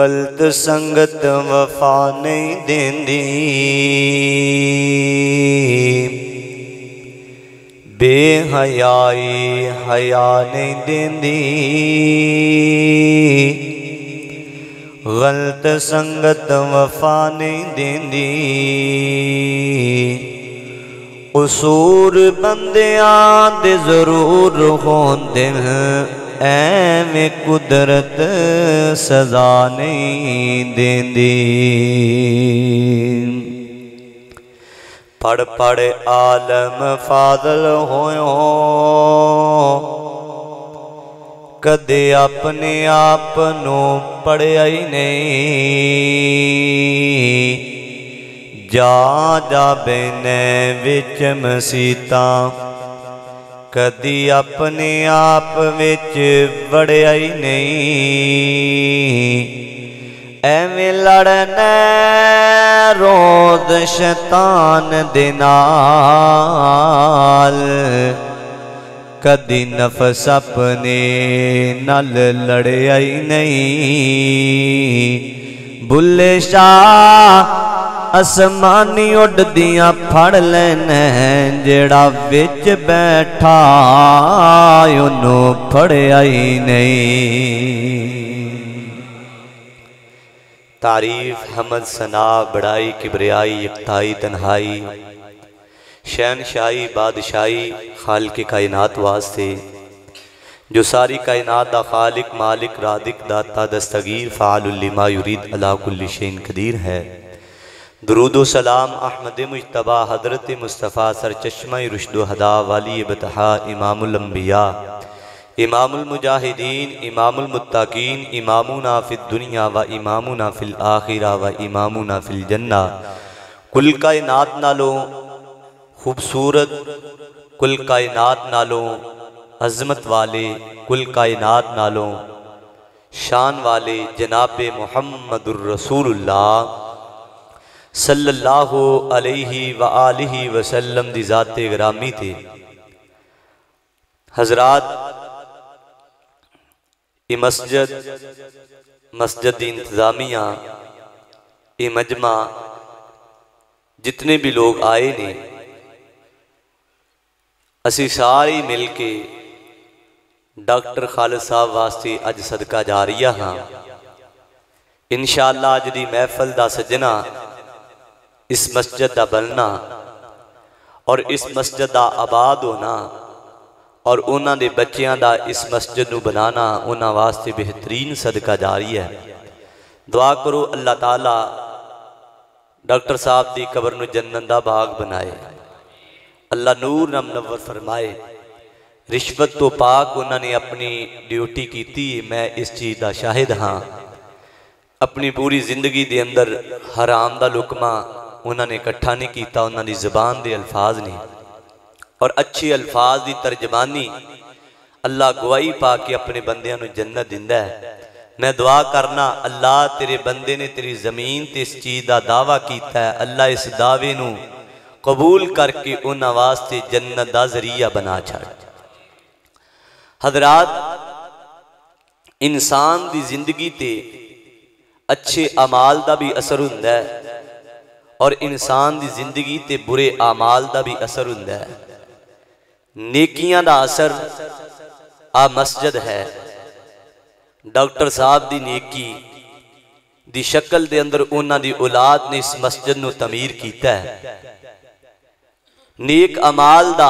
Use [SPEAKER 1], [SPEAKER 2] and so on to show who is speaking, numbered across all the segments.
[SPEAKER 1] गलत संगत वफा नहीं देंदी। बेहयाई हया नहीं देंदी। गलत संगत वफा नहीं देंदी। कसूर बंदियां दे जरूर होंदे ਐਵੇਂ ਕੁਦਰਤ ਸਜ਼ਾ ਨਹੀਂ ਦਿੰਦੀ। ਪੜ ਪੜ ਆਲਮ ਫਾਜ਼ਲ ਹੋਇਓ। ਕਦੇ ਆਪਣੇ ਆਪ ਨੂੰ ਪੜਿਆ ਹੀ ਨਹੀਂ। ਜਾ ਜਾ ਬਿਨ ਵਿੱਚ ਮਸੀਤਾ ਕਦੀ ਆਪਣੇ ਆਪ ਵਿੱਚ ਵੜਿਆ ਹੀ ਨਹੀਂ। ਐਵੇਂ ਲੜਨ ਰੋਜ਼ ਸ਼ੈਤਾਨ ਦੇ ਨਾਲ। ਕਦੀ ਨਫਸ ਆਪਣੇ ਨਾਲ ਲੜਿਆ ਹੀ ਨਹੀਂ। ਬੁੱਲੇ ਸ਼ਾਹ ਅਸਮਾਨੀ ਉੱਡਦੀਆਂ ਫੜ ਲੈਣਾ ਜਿਹੜਾ ਵਿੱਚ ਬੈਠਾ ਉਹਨੂੰ ਫੜਿਆ ਹੀ ਨਹੀਂ तारीफ हमद सना बड़ाई किबरियाई यकताई तन्हाई शहनशाही बादशाही खाल के कायनात वास्ते जो सारी कायनात दा खालिक मालिक रादिक दाता दस्तगीर फ़ालुल्लिमा युरीद अला कुल्ली शैन कदीर है दरूद सलाम अहमद मुशतबा हज़रत मुस्तफ़ा सर चश्मा रुशद हदा वाली बतहा इमामुलम्बिया इमामुल मुजाहिदीन, इमामुल मुत्ताकीन, इमामुना फिल दुनिया व इमामुना फिल आखिरा व इमामुना फिल जन्ना। कुल कायनात नालों, खूबसूरत कुल कायनात नालों, अज़मत वाले कुल कायनात नालों, शान वाले जनाब रसूलुल्लाह। सल्लल्लाहु अलैहि व आलिहि वसल्लम दी ज़ात ग्रामी थे हजरात ये मस्जिद मस्जिद दी इंतज़ामिया ये मजमा जितने भी लोग आए ने असी सारे मिल के ਡਾਕਟਰ ਖਾਲਦ ਸਾਹਿਬ ਵਾਸਤੇ ਅੱਜ ਸਦਕਾ ਜਾਰੀਆ ਹਾਂ ਇਨਸ਼ਾਅੱਲਾ ਅੱਜ ਦੀ ਮਹਿਫਲ ਦਾ ਸਜਣਾ इस मस्जिद का बनना और इस मस्जिद का आबाद होना और उन्होंने बच्चों का इस मस्जिद को बनाना उन्होंने वास्ते बेहतरीन सदका जारी है। दुआ करो अल्लाह ताला डॉक्टर साहब की कबर में जन्नत का बाग बनाए। अल्लाह नूर नम नवर फरमाए, रिश्वत तो पाक उन्होंने अपनी ड्यूटी की मैं इस चीज़ का शाहिद हाँ। अपनी पूरी ज़िंदगी के अंदर हराम का लुकमा ਉਹਨਾਂ ਨੇ ਇਕੱਠਾ ਨਹੀਂ ਕੀਤਾ ਉਹਨਾਂ ਦੀ ਜ਼ੁਬਾਨ ਦੇ ਅਲਫਾਜ਼ ਨੇ ਔਰ ਅੱਛੇ ਅਲਫਾਜ਼ ਦੀ ਤਰਜਮਾਨੀ ਅੱਲਾ ਗਵਾਹੀ ਪਾ ਕੇ ਆਪਣੇ ਬੰਦਿਆਂ ਨੂੰ ਜੰਨਤ ਦਿੰਦਾ ਹੈ ਮੈਂ ਦੁਆ ਕਰਨਾ ਅੱਲਾ ਤੇਰੇ ਬੰਦੇ ਨੇ ਤੇਰੀ ਜ਼ਮੀਨ ਤੇ ਇਸ ਚੀਜ਼ ਦਾ ਦਾਵਾ ਕੀਤਾ ਹੈ ਅੱਲਾ ਇਸ ਦਾਅਵੇ ਨੂੰ ਕਬੂਲ ਕਰਕੇ ਉਹਨਾਂ ਵਾਸਤੇ ਜੰਨਤ ਦਾ ਜ਼ਰੀਆ ਬਣਾ ਛੱਡ ਹਜ਼ਰਤ ਇਨਸਾਨ ਦੀ ਜ਼ਿੰਦਗੀ ਤੇ ਅੱਛੇ ਅਮਾਲ ਦਾ ਵੀ ਅਸਰ ਹੁੰਦਾ ਹੈ ਔਰ ਇਨਸਾਨ ਦੀ ਜ਼ਿੰਦਗੀ ਤੇ ਬੁਰੇ ਅਮਾਲ ਦਾ ਵੀ ਅਸਰ ਹੁੰਦਾ ਹੈ ਨੇਕੀਆਂ ਦਾ ਅਸਰ ਆ ਮਸਜਿਦ ਹੈ ਡਾਕਟਰ ਸਾਹਿਬ ਦੀ ਨੇਕੀ ਦੀ ਸ਼ਕਲ ਦੇ ਅੰਦਰ ਉਹਨਾਂ ਦੀ ਔਲਾਦ ਨੇ ਇਸ ਮਸਜਿਦ ਨੂੰ ਤਮੀਰ ਕੀਤਾ ਹੈ ਨੇਕ ਅਮਾਲ ਦਾ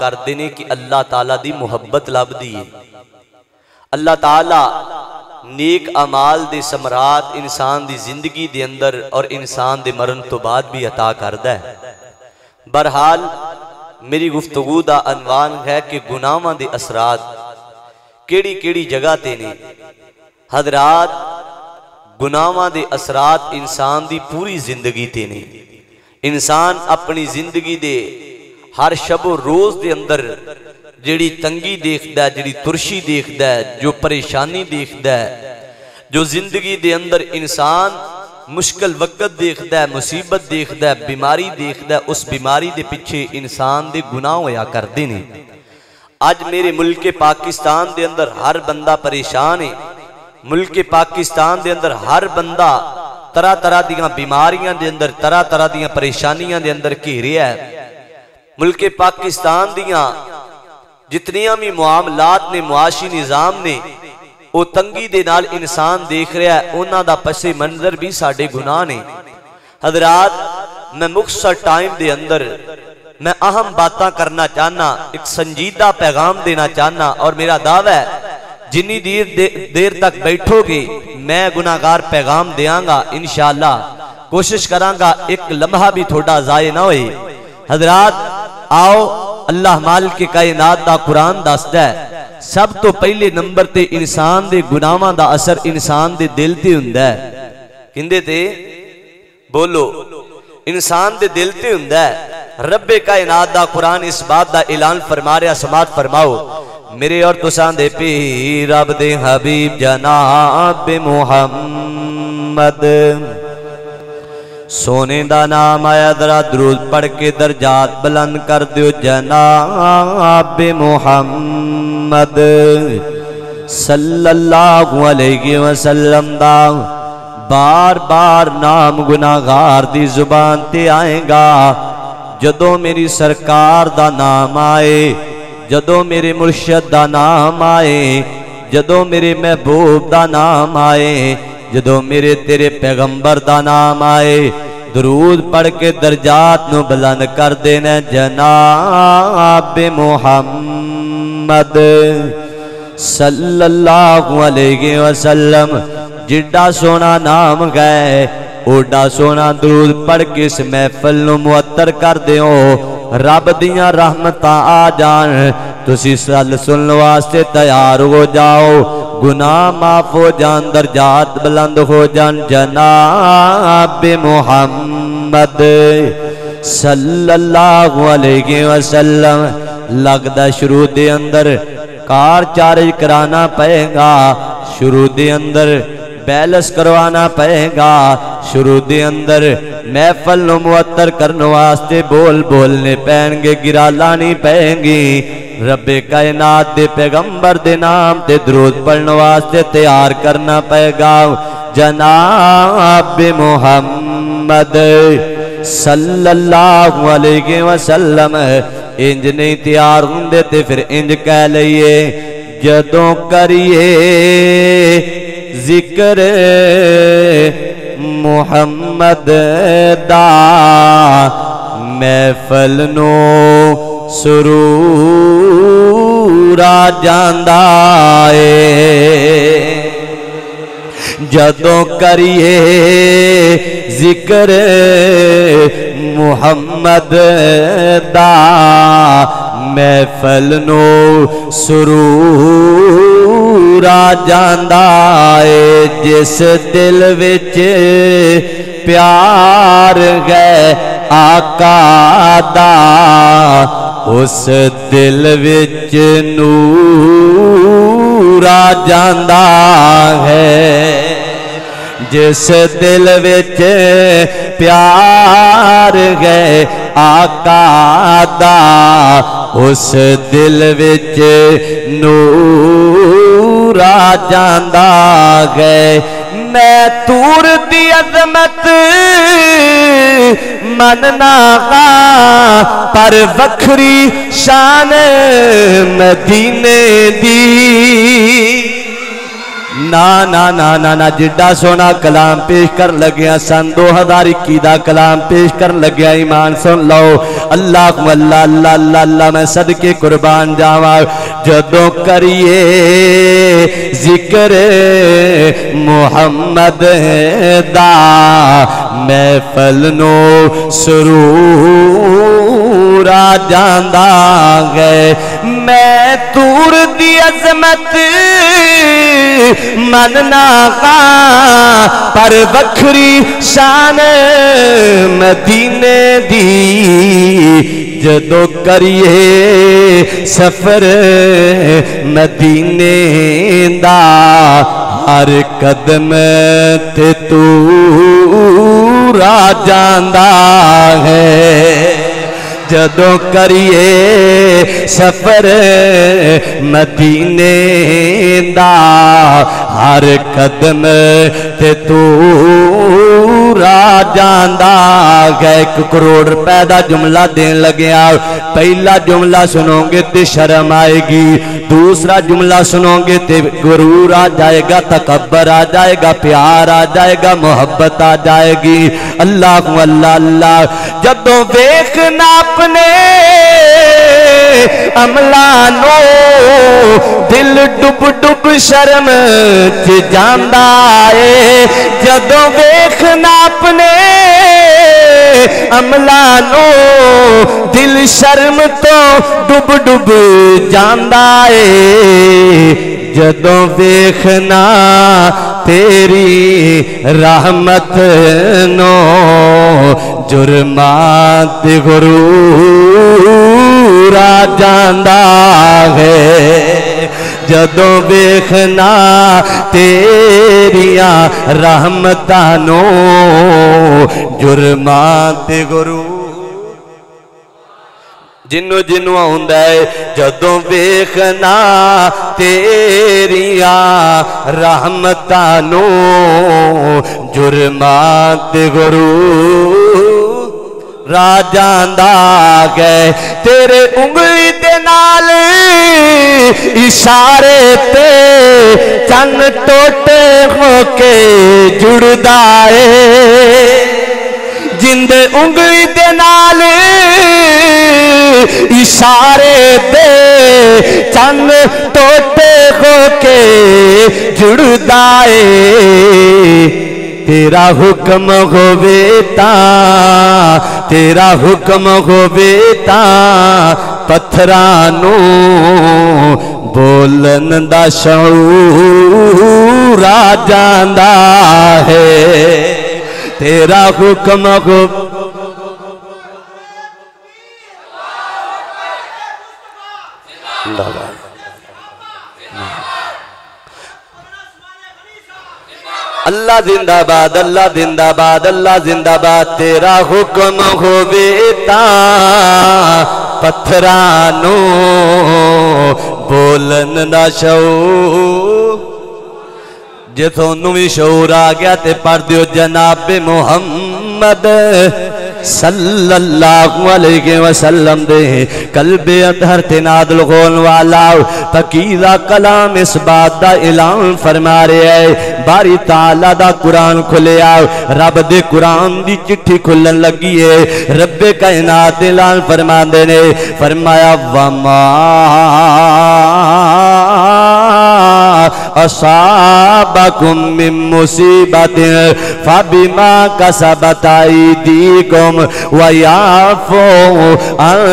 [SPEAKER 1] ਕਰਦੇ ਨੇ ਕਿ ਅੱਲਾਹ ਤਾਲਾ ਦੀ ਮੁਹੱਬਤ ਲੱਭਦੀ ਹੈ ਅੱਲਾਹ ਤਾਲਾ नेक अमाल दे सम्राट इंसान दी ज़िंदगी दे अंदर और इंसान दे मरण तो बाद भी अता करता है। बरहाल मेरी गुफ्तगु का अनवान है कि गुनावां के असरात केड़ी जगह पर ने। हजरात, गुनावां के असरात इंसान की पूरी ज़िंदगी ते ने। इंसान अपनी ज़िंदगी दे हर शबो रोज़ के अंदर ਜਿਹੜੀ ਤੰਗੀ ਦੇਖਦਾ ਜਿਹੜੀ ਤੁਰਸ਼ੀ ਦੇਖਦਾ ਜੋ ਪਰੇਸ਼ਾਨੀ ਦੇਖਦਾ ਜੋ ਜ਼ਿੰਦਗੀ ਦੇ ਅੰਦਰ ਇਨਸਾਨ ਮੁਸ਼ਕਲ ਵਕਤ ਦੇਖਦਾ ਹੈ ਮੁਸੀਬਤ ਦੇਖਦਾ ਹੈ ਬਿਮਾਰੀ ਦੇਖਦਾ ਉਸ ਬਿਮਾਰੀ ਦੇ ਪਿੱਛੇ ਇਨਸਾਨ ਦੇ ਗੁਨਾਹ ਹੋਇਆ ਕਰਦੇ ਨੇ ਅੱਜ ਮੇਰੇ ਮੁਲਕ ਪਾਕਿਸਤਾਨ ਦੇ ਅੰਦਰ ਹਰ ਬੰਦਾ ਪਰੇਸ਼ਾਨ ਹੈ ਮੁਲਕ ਪਾਕਿਸਤਾਨ ਦੇ ਅੰਦਰ ਹਰ ਬੰਦਾ ਤਰ੍ਹਾਂ ਤਰ੍ਹਾਂ ਦੀਆਂ ਬਿਮਾਰੀਆਂ ਦੇ ਅੰਦਰ ਤਰ੍ਹਾਂ ਤਰ੍ਹਾਂ ਦੀਆਂ ਪਰੇਸ਼ਾਨੀਆਂ ਦੇ ਅੰਦਰ ਘੇਰਿਆ ਹੈ ਮੁਲਕ ਪਾਕਿਸਤਾਨ ਦੀਆਂ ਜਿਤਨੀਆਂ ਵੀ ਮਾਮਲਾਤ ਨੇ ਮੁਆਸ਼ੀ ਨਿਜ਼ਾਮ ਨੇ ਉਹ ਤੰਗੀ ਦੇ ਨਾਲ ਇਨਸਾਨ ਦੇਖ ਰਿਹਾ ਹੈ ਉਹਨਾਂ ਦਾ ਪਸੇ ਮੰਜ਼ਰ ਵੀ ਸਾਡੇ ਗੁਨਾਹ ਨੇ ਹਜ਼ਰਤ ਮੈਂ ਮੁਖਸਰ ਟਾਈਮ ਦੇ ਅੰਦਰ मैं अहम बातें करना चाहना एक संजीदा पैगाम देना चाहना और मेरा दावा है जिन्नी देर दे, देर तक बैठोगे मैं गुनागार पैगाम देंगा इनशाला कोशिश करांगा एक लम्हा भी थोड़ा जाए ना होए हजरात आओ अल्लाह माल के कायनात का कुरान दसदा है। सब तो पहले नंबर ते इंसान दे गुनाहों का असर इंसान दे दिल ते हुंदा है। किंदे ते? बोलो, इंसान दे दिल ते हुंदा है। रब्बे कायनात दा कुरान इस बात दा ऐलान फरमा रहा समात फरमाओ, मेरे और तुसां दे पीर, रब दे हबीब, जनाब मुहम्मद। सोने का नाम आया दरा दरूद, पढ़ के दरजात बुलंद कर दो जनाब मोहम्मद। सल्लल्लाहु अलैहि वसल्लम दा बार बार नाम गुनागार दी ज़ुबान ते आएगा। जदों मेरी सरकार दा नाम आए, जदों मेरे मुर्शद दा नाम आए, जदों मेरे महबूब दा नाम आए ਜਦੋਂ ਮੇਰੇ ਤੇਰੇ ਪੈਗੰਬਰ ਦਾ ਨਾਮ ਆਏ ਦਰੂਦ ਪੜ ਕੇ ਦਰਜਾਤ ਨੂੰ ਬੁਲੰਦ ਕਰਦੇ ਨੇ ਜਨਾਬ ਮੁਹੰਮਦ ਸੱਲੱਲਾਹੁ ਅਲੈਹਿ ਵਸੱਲਮ ਜਿੱਡਾ ਸੋਹਣਾ ਨਾਮ ਗਏ ਓਡਾ ਸੋਹਣਾ ਦਰੂਦ ਪੜ ਕੇ ਇਸ ਮਹਿਫਲ ਨੂੰ ਮੁਅੱਤਰ ਕਰ ਦਿਓ ਰੱਬ ਦੀਆਂ ਰਹਿਮਤਾਂ ਆ ਜਾਣ ਤੁਸੀਂ ਸੱਲ ਸੁਣਨ ਵਾਸਤੇ ਤਿਆਰ ਹੋ गुना माफ़ हो जान दर्जात बुलंद हो जान जनाब मोहम्मद सल्लल्लाहु अलैहि वसल्लम लगता शुरू दे अंदर कार चार्ज कराना पेगा शुरू दे अंदर बैलेंस करवाना पेगा शुरू दे अंदर महफल मुअत्तर करने वास्ते बोल बोलने पैणगे गिरा लानी पेगी रबे कायनात दे पैगंबर दे नाम ते दरूद पढ़ने वास्ते तैयार करना पड़ेगा जनाब मोहम्मद सल्लल्लाहु अलैहि वसल्लम, इंज नहीं तैयार होंगे तो फिर इंज कह लीए जदों करिए ज़िक्र, मुहम्मद दा महफल नो। सुरूरा जांदा ए जदों करिए ज़िक्र मुहम्मद दा महफल नो सुरूरा है। जिस दिल विच प्यार गए आका दा उस दिल विच नूरा जांदा है, जिस दिल विच प्यार गए आका उस दिल विच नूरा जांदा गए मैं तूर दी मनना गा पर वखरी शान मदीने दी। ना ना ना ना ना, जिड्डा सोना कलाम पेश कर लग्या सन दो हज़ार इक्की कलाम पेश कर लग्या, ईमान सुन लो। अल्लाह अल्लाह अल्लाह अल्लाह, मैं सदके जदों करिए ज़िक्र, मुहम्मद दा, महफल नो सुरूरा जांदा गए मैं तूर दी अजमत मनना का पर वखरी शान मदीने दी। जदों करिए सफ़र, मदीने दा, हर कदम ते तू जांदा है। जदों करिए सफ़र, मदीने दा, हर कदम ते तू जांदा है एक करोड़ रुपए का जुमला देन लग्या पहला जुमला सुनोगे तो शर्म आएगी दूसरा जुमला सुनोगे तो गुरूर आ जाएगा तकबर आ जाएगा प्यार आ जाएगा मोहब्बत आ जाएगी अल्लाह अल्लाह अल्लाह जदों देखना अपने अमला नो। दिल डुब डुब शर्म च जांदा जदों वेखना अपने, अमला नो। दिल शर्म तो डुब डुब जांदा है। जदों वेखना तेरी रहमत नो। जुर्मात गुरू जांदा है जदों वेखना तेरिया रहमतां नो जुर्मात गुरू जिन्नू जिन्नू आंदा है जदों वेखना तेरिया रहमतां नो जुर्मात गुरू गए तेरे उंगली दे नाल इशारे ते चन टोटे होके जुड़दा है जिंद उंगली दे नाल इशारे ते चन टोटे होके जुड़दा है तेरा हुक्म हो बेता तेरा हुक्म हो बेता पत्थरानू बोलन दा शऊर आ जांदा है। तेरा हुक्म हो अल्लाह जिंदाबाद अल्लाह जिंदाबाद अल्लाह जिंदाबाद, तेरा हुक्म हो बेता पत्थरानो बोलन ना शो जे थोनू भी शौर आ गया, ते पढ़ दियो जनाब मुहम्मद। सल्लल्लाहु अलैहि वसल्लम दे, कल्बे अंदर ते नादल वाला तकीदा कलाम इस बात दा ऐलान फरमा रहा है। बारी ताला दा कुरान खुलिया रब दे कुरान दी चिट्ठी खुलन लगी है। रब्बे कायनात ऐलान फरमांदे ने, फरमाया, वमा असाबकुम मिन मुसीबत फबिमा कसबत अयदीकुम व याफू अन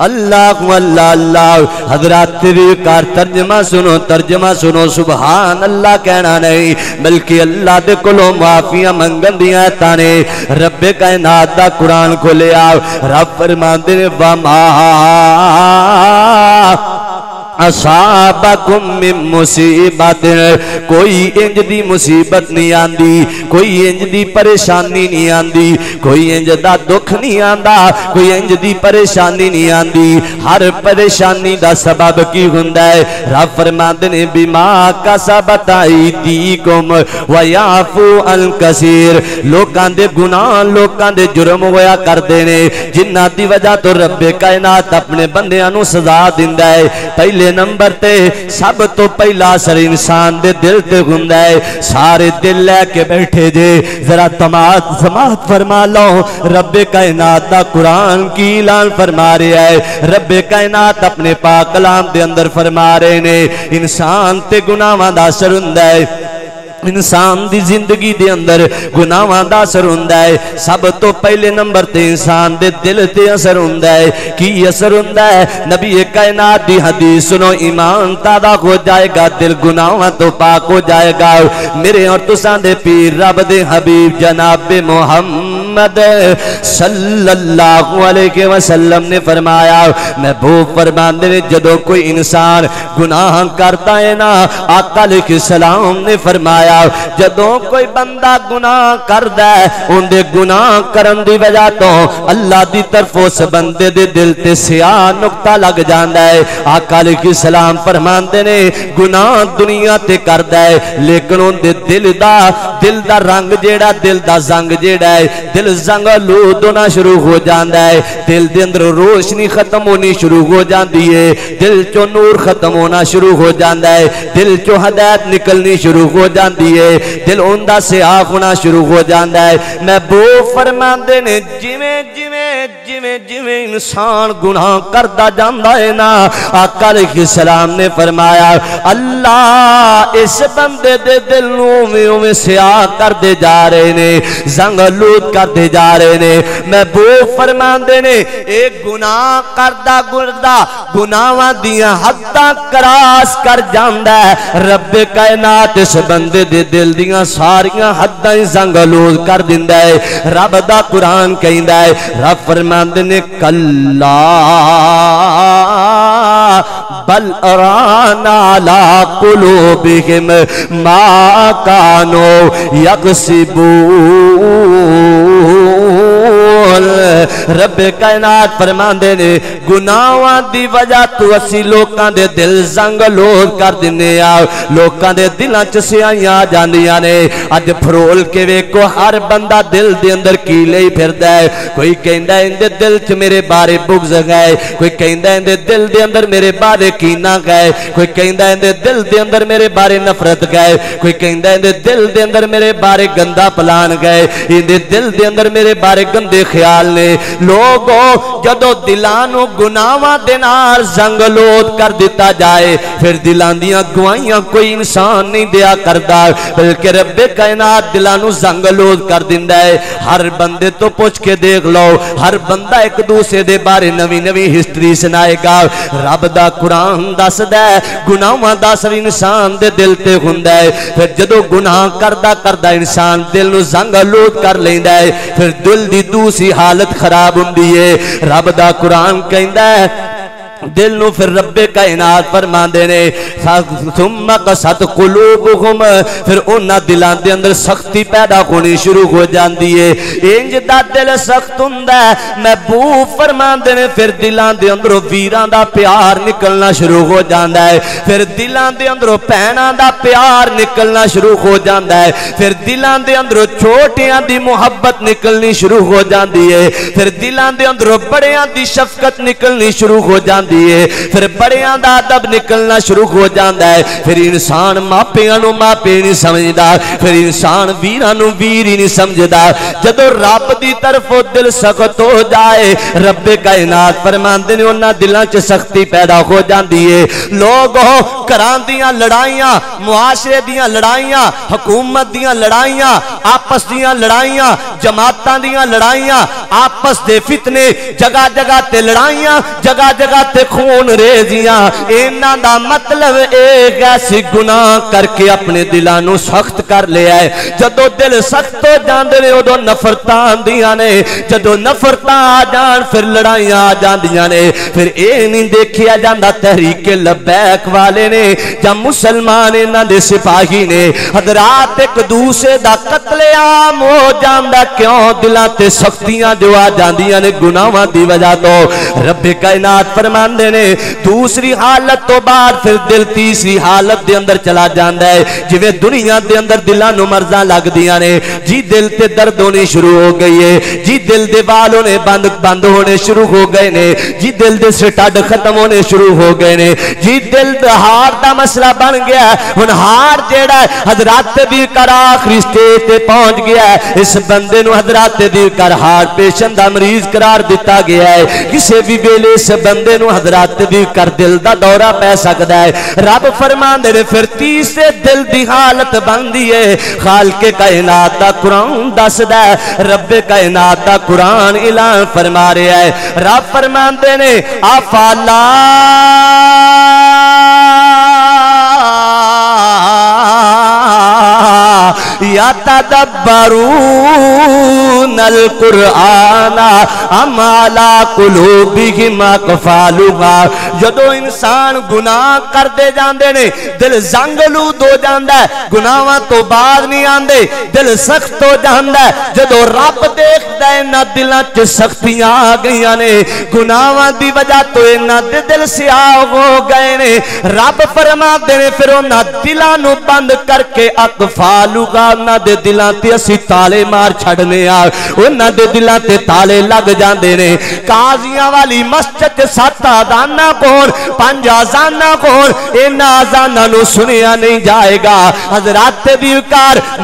[SPEAKER 1] अल्लाह अल्लाह। अल्लाह हजरात कार तर्जमा सुनो तर्जमा सुनो सुबहान अल्लाह कहना नहीं, बल्कि अल्लाह दे कोलों माफिया मंगन दिया ताने। रबे कायनात दा कुरान खोलिया रब फरमांदे ने, वमा असाबकुम मुसीबत। कोई इंज दी मुसीबत नहीं आंदी, कोई इंज दी परेशानी नहीं आंदी, कोई इंज दा दुख नहीं आंदा, कोई इंज दी परेशानी नहीं आंदी। हर परेशानी दा सबब की हुंदा है? रब बिमा का सबत आई दी कुम व याफू अल कसीर जुर्म होया करदे ने जिन्ना दी वजह तो रब्बे कायनात अपने बंदियाँ नु सजा दिंदा है। पहले नंबर ते सब तो पहला असर इंसान दे दिल ते हुंदा है। सारे दिल लेके बैठे जे। जरा तमात समात फरमा लो। रब कायनात दा कुरान की ऐलान फरमा रहा है। रबे कायनात अपने पाक कलाम दे अंदर फरमा रहे ने। इंसान ते गुनाहां दा असर हुंदा है। इंसान की ज़िंदगी के अंदर गुनाहों का असर होंगे सब तो पहले नंबर ते इंसान के दिल से असर होंगे की असर है? नबी कायनात की हदीस सुनो, ईमान तादा हो जाएगा, दिल गुनाहों तो पाक हो जाएगा। मेरे और तुसा दे पीर रब दे हबीब जनाब मोहम्मद सल्लल्लाहु अलैहि वसल्लम ने फरमाया मैं भू फरमाते ने, जदों कोई इंसान गुनाह करता है ना, आका सलाम ने फरमाया जदों कोई बंदा गुनाह करदा है उनके गुनाह करन वजह तो अल्लाह की तरफ़ उस बंदे दे दिल ते सिया नुकता लग जाता है आका सलाम फरमाते ने गुनाह दुनिया ते करदा है लेकिन उनके दिल दा दिल दा रंग जेड़ा दिल दा जंग जेड़ा है दिल जंग लूद होना शुरू हो जाता है दिल के अंदर रोशनी खत्म होनी शुरू हो जाती है दिल चो नूर खत्म होना शुरू हो जाता है दिल चो हदायत निकलनी शुरू हो जाती है दिल उनका सियाफ होना शुरू हो जाता है मैं बो फरमाते ने जिमें जिमें जिमें जिमें इंसान गुनाह करता जाता है ना आका सलाम ने फरमाया अल्लाह इस बंदे दे दिल में उमें सियाह करते जा रहे ने जंग लूद करते जा रहे ने मैं बो फरमाते ने एक गुनाह करदा गुरदा गुनाहां दिया हद्दा क्रॉस कर जांदा है रब कायनात इस बंदे दे दिल दिया सारिया हदा ही संगलोज कर दिता है। रब दा कुरान कहंदा है, रब ने, कल्ला बल राना कुलो बिहिम मा कानो यकसिबून रब कायनात फरमाते ने, गुनाहों की वजह तो असी लोगों के दिल जंग लोग कर दिने लोगों के दिलों च सियाइया आ जा ने। अज फरोल के वेखो, हर बंदा दिल के अंदर की ले फिर कोई कहता इनके दिल च मेरे बारे बुग्ज गए कोई कहता इनके दिल के अंदर मेरे बारे की ना गए कोई कहता इनके दिल के अंदर मेरे बारे नफरत गए कोई कहता इनके दिल के अंदर मेरे बारे गंदा पलान गए इनके दिल के अंदर मेरे बारे गंदे ख्याल ने। जो दिलों दुआइया कोई इंसान नहीं दया करता है। हर बंदे तो पुछ के देख लो, हर बंदा एक दूसरे के बारे नवी नवी हिस्टरी सुनाएगा। रब का कुरान दस दुनाव दस भी इंसान के दिल से होंगे फिर जो गुनाह करता करता इंसान दिल जंग लोत कर लेंद फिर दिल की दूसरी हालत खराब होंगी है। रब का कुरान कहता है दिल ਨੂੰ ਫਿਰ ਰੱਬੇ ਕਾਇਨਾਤ ਫਰਮਾਉਂਦੇ ਨੇ ਸੁਮਾ ਕਸਤ ਕੁਲੂਬੁਹਮ ਫਿਰ ਉਹਨਾਂ ਦਿਲਾਂ ਦੇ ਅੰਦਰ ਸਖਤੀ ਪੈਦਾ ਹੋਣੀ ਸ਼ੁਰੂ ਹੋ ਜਾਂਦੀ ਏ ਇੰਜ ਦਾ ਦਿਲ ਸਖਤ ਹੁੰਦਾ ਮਹਿਬੂਬ ਫਰਮਾਉਂਦੇ ਨੇ ਫਿਰ ਦਿਲਾਂ ਦੇ ਅੰਦਰੋਂ ਵੀਰਾਂ ਦਾ ਪਿਆਰ ਨਿਕਲਣਾ ਸ਼ੁਰੂ ਹੋ ਜਾਂਦਾ ਹੈ ਫਿਰ ਦਿਲਾਂ ਦੇ ਅੰਦਰੋਂ ਭੈਣਾਂ ਦਾ ਪਿਆਰ ਨਿਕਲਣਾ ਸ਼ੁਰੂ ਹੋ ਜਾਂਦਾ ਹੈ ਫਿਰ ਦਿਲਾਂ ਦੇ ਅੰਦਰੋਂ ਛੋਟਿਆਂ ਦੀ ਮੁਹੱਬਤ ਨਿਕਲਣੀ ਸ਼ੁਰੂ ਹੋ ਜਾਂਦੀ ਏ ਫਿਰ ਦਿਲਾਂ ਦੇ ਅੰਦਰੋਂ ਬੜਿਆਂ ਦੀ ਸ਼ਫਕਤ ਨਿਕਲਣੀ ਸ਼ੁਰੂ ਹੋ ਜਾਂਦੀ है फिर बड़िया का अदब निकलना शुरू हो जाता है फिर इंसान मापिया मापे नहीं समझता फिर इंसान वीर वीर ही नहीं समझता जो रब की तरफ़ दिल सख्त हो जाए रबे कायनात फरमाते ने उन्हें दिलों च सख्ती पैदा हो जाती है लोग घर दड़ाइया मुआशरे दड़ाइया हुकूमत दड़ाइया आपस दड़ाइया जमात दड़ाइया आपस के फितने जगह जगह से लड़ाइया जगह जगह से खून रेजिया। इन्हों का मतलब एक ऐसी गुना करके अपने दिलों सख्त कर लिया है। जो दिल सख्त हो जाते ने, उदो नफरत आदि ने। जो नफरत आ जा फिर लड़ाई आ जा ने। फिर ये नहीं देखा जाता तहरीके लबैक वाले ने या मुसलमान इन्होंने सिपाही ने। हदरात एक दूसरे का कतलेआम हो जाता क्यों? दिलों से सख्तियाँ जो आ जा गुनाहों की वजह तो। रबे कायनात फरमान आते ने। दूसरी हालत तो बाद फिर दिल तीसरी हालत के अंदर चला जाता है। जिम्मे दुनिया के अंदर दिलों मर्जा लगदिया ने। जी दिल से दर्द होनी शुरू हो गई है। जी दिल के बाल होने बंद बंद होने शुरू हो गए ने। जी दिल के स्टड खत्म होने शुरू हो गए ने। जी दिल हार का मसला बन गया हूँ। हार जड़ा हजरात भी कर आखिरी स्टेज पर पहुँच गया है। इस बंदे हजरात भी कर हार पेशेंट का मरीज़ करार दिता गया है। किसी भी वेले इस बंदे हजरात भी कर दिल का दौरा पै सकता है। रब फरमा दे फिर तीसरे दिल की हालत बनती है। खाल के कायनात का कुरान दसदा है। रबे कायनात का कुरान ऐलान फरमा रहा है। रब फरमाते ने, आफाला यतदब्बरूनल कुराना हम दिल रब देखदा है ना च सख्तियाँ आ गई ने गुनाहां की वजह तो इना दिल सियाह हो गए ने रब फरमाते ने फिर उन्हां दिलां बंद करके अकफालुहा उन्होंने दिलों से ताले मार छड़ने उन्होंने दिलों से ताले लग जाते काजिया वाली मस्जिद आदाना कौन पंज आजाना कौन आजाना सुनिया नहीं जाएगा हजरात भी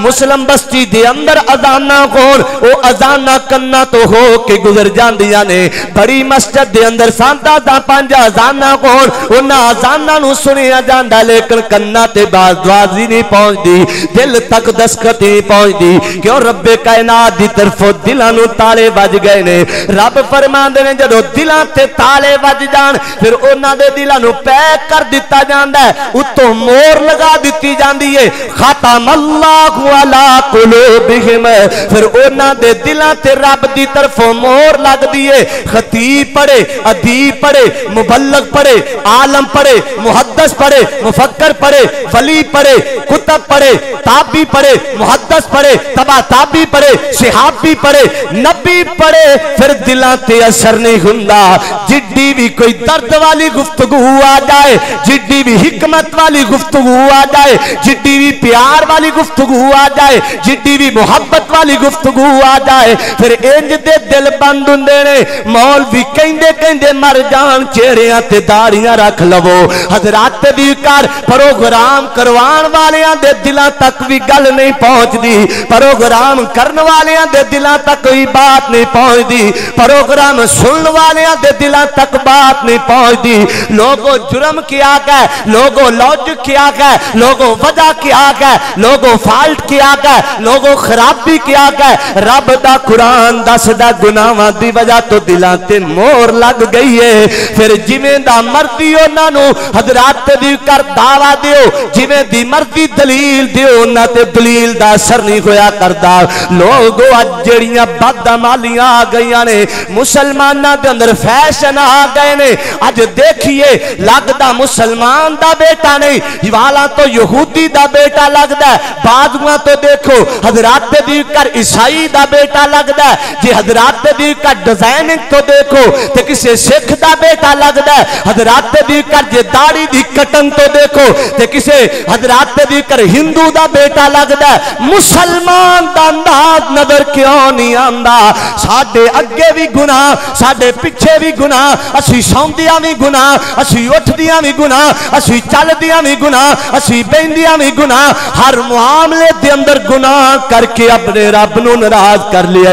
[SPEAKER 1] मुस्लिम बस्ती के अंदर अजाना कौन वो अजाना कन्ना तो हो के गुजर जा ने बड़ी मस्जिद के अंदर सांता दा पंज अजाना कौन उन्हें अजाना सुनिया जाता लेकिन कन्ना ते बाजबाजी नहीं पहुँचती दिल तक दस्क ਦਿਲ ਤੱਕ ਦਸਖਤ ਨਹੀਂ ਪਹੁੰਚਦੀ ਕਿਉਂ ਰੱਬੇ ਕਾਇਨਾਤ ਦੀ ਤਰਫੋਂ ਦਿਲਾਂ ਨੂੰ ਤਾਲੇ ਵੱਜ ਗਏ ਨੇ ਰੱਬ ਫਰਮਾਉਂਦੇ ਨੇ ਜਦੋਂ ਦਿਲਾਂ ਤੇ ਤਾਲੇ ਵੱਜ ਜਾਣ ਫਿਰ ਉਹਨਾਂ ਦੇ ਦਿਲਾਂ ਨੂੰ ਪੈਕ ਕਰ ਦਿੱਤਾ ਜਾਂਦਾ ਹੈ ਉੱਤੋਂ ਮੋਹਰ ਲਗਾ ਦਿੱਤੀ ਜਾਂਦੀ ਹੈ ਖਤਮ ਅੱਲਾਹੁ ਅਲਾ ਕੁਲੂਬਿਹਿਮ ਫਿਰ ਉਹਨਾਂ ਦੇ ਦਿਲਾਂ ਤੇ ਰੱਬ ਦੀ ਤਰਫੋਂ ਮੋਹਰ ਲੱਗਦੀ ਹੈ ਖਤੀਬ ਪੜੇ ਅਦੀਬ ਪੜੇ ਮੁਬਲਗ ਪੜੇ आलम पढ़े मुहद्दस पढ़े मुफक्कर पढ़े वली पढ़े कुतब पढ़े ताबी पढ़े मुहद्दस पढ़े तबा ताबी पढ़े सिहाबी पढ़े, नबी पढ़े, फिर दिलों ते असर नहीं हुंदा। जिड्डी भी कोई दर्द वाली गुफ्तगू आ जाए, जिड्डी भी हिकमत वाली गुफ्तगू आ जाए, जिड्डी भी प्यार वाली गुफ्तगू आ जाए, जिड्डी भी मुहब्बत वाली गुफ्तगू आ जाए, फिर इंज दे दिल बंद हुंदे ने मौल भी कहंदे कहंदे मर जान चेहरियाँ ते दाड़ियाँ रख लवो। हजरात भी कर प्रोग्राम करवाण वालियाँ दे दिलां तक भी गल नहीं पहुँचती प्रोग्राम करने वाले दे दिलों तक कोई बात नहीं पहुँचती प्रोग्राम सुनने वाले दे दिलों तक बात नहीं पहुँचती लोगों जुर्म किया गया, लोगों लॉजिक किया गया, लोगों वजह किया गया, लोगों फॉल्ट किया गया, लोगों खराबी किया गया। रब का कुरान दसदा गुनावां की वजह तो दिलों से मोर लग गई है। फिर जिमें का मर्ज़ी उन्होंने हजरात कर दावा दो जिमें की मर्ज़ी दलील दो उन्होंने दलील
[SPEAKER 2] का असर नहीं होया करता लोग अज जड़िया बदमालियाँ आ गई ने। मुसलमाना के अंदर फ़ैशन आ गए ने। अज देखिए लगता मुसलमान का बेटा नहीं वाला तो यहूदी का बेटा लगता है। बाजुआ तो देखो, हजरात दी कर ईसाई का बेटा लगता है। जे हजरात दी कर डिज़ाइनिंग तो देखो तो किसी सिख का बेटा लगता है। हजरात दी कर जे दाढ़ी दी कटन तो देखो तो किसी हजरात दी कर हिंदू का बेटा लगता है। मुसलमान का अंदाज नज़र क्यों नहीं आता साडे अगे भी गुना साडे पिछे भी गुना असी सौंदिया भी गुना असी उठदिया भी गुना असी चलदिया भी गुना असी बहदिया भी गुना हर मामले के अंदर गुना करके अपने रब न नाराज़ कर लिया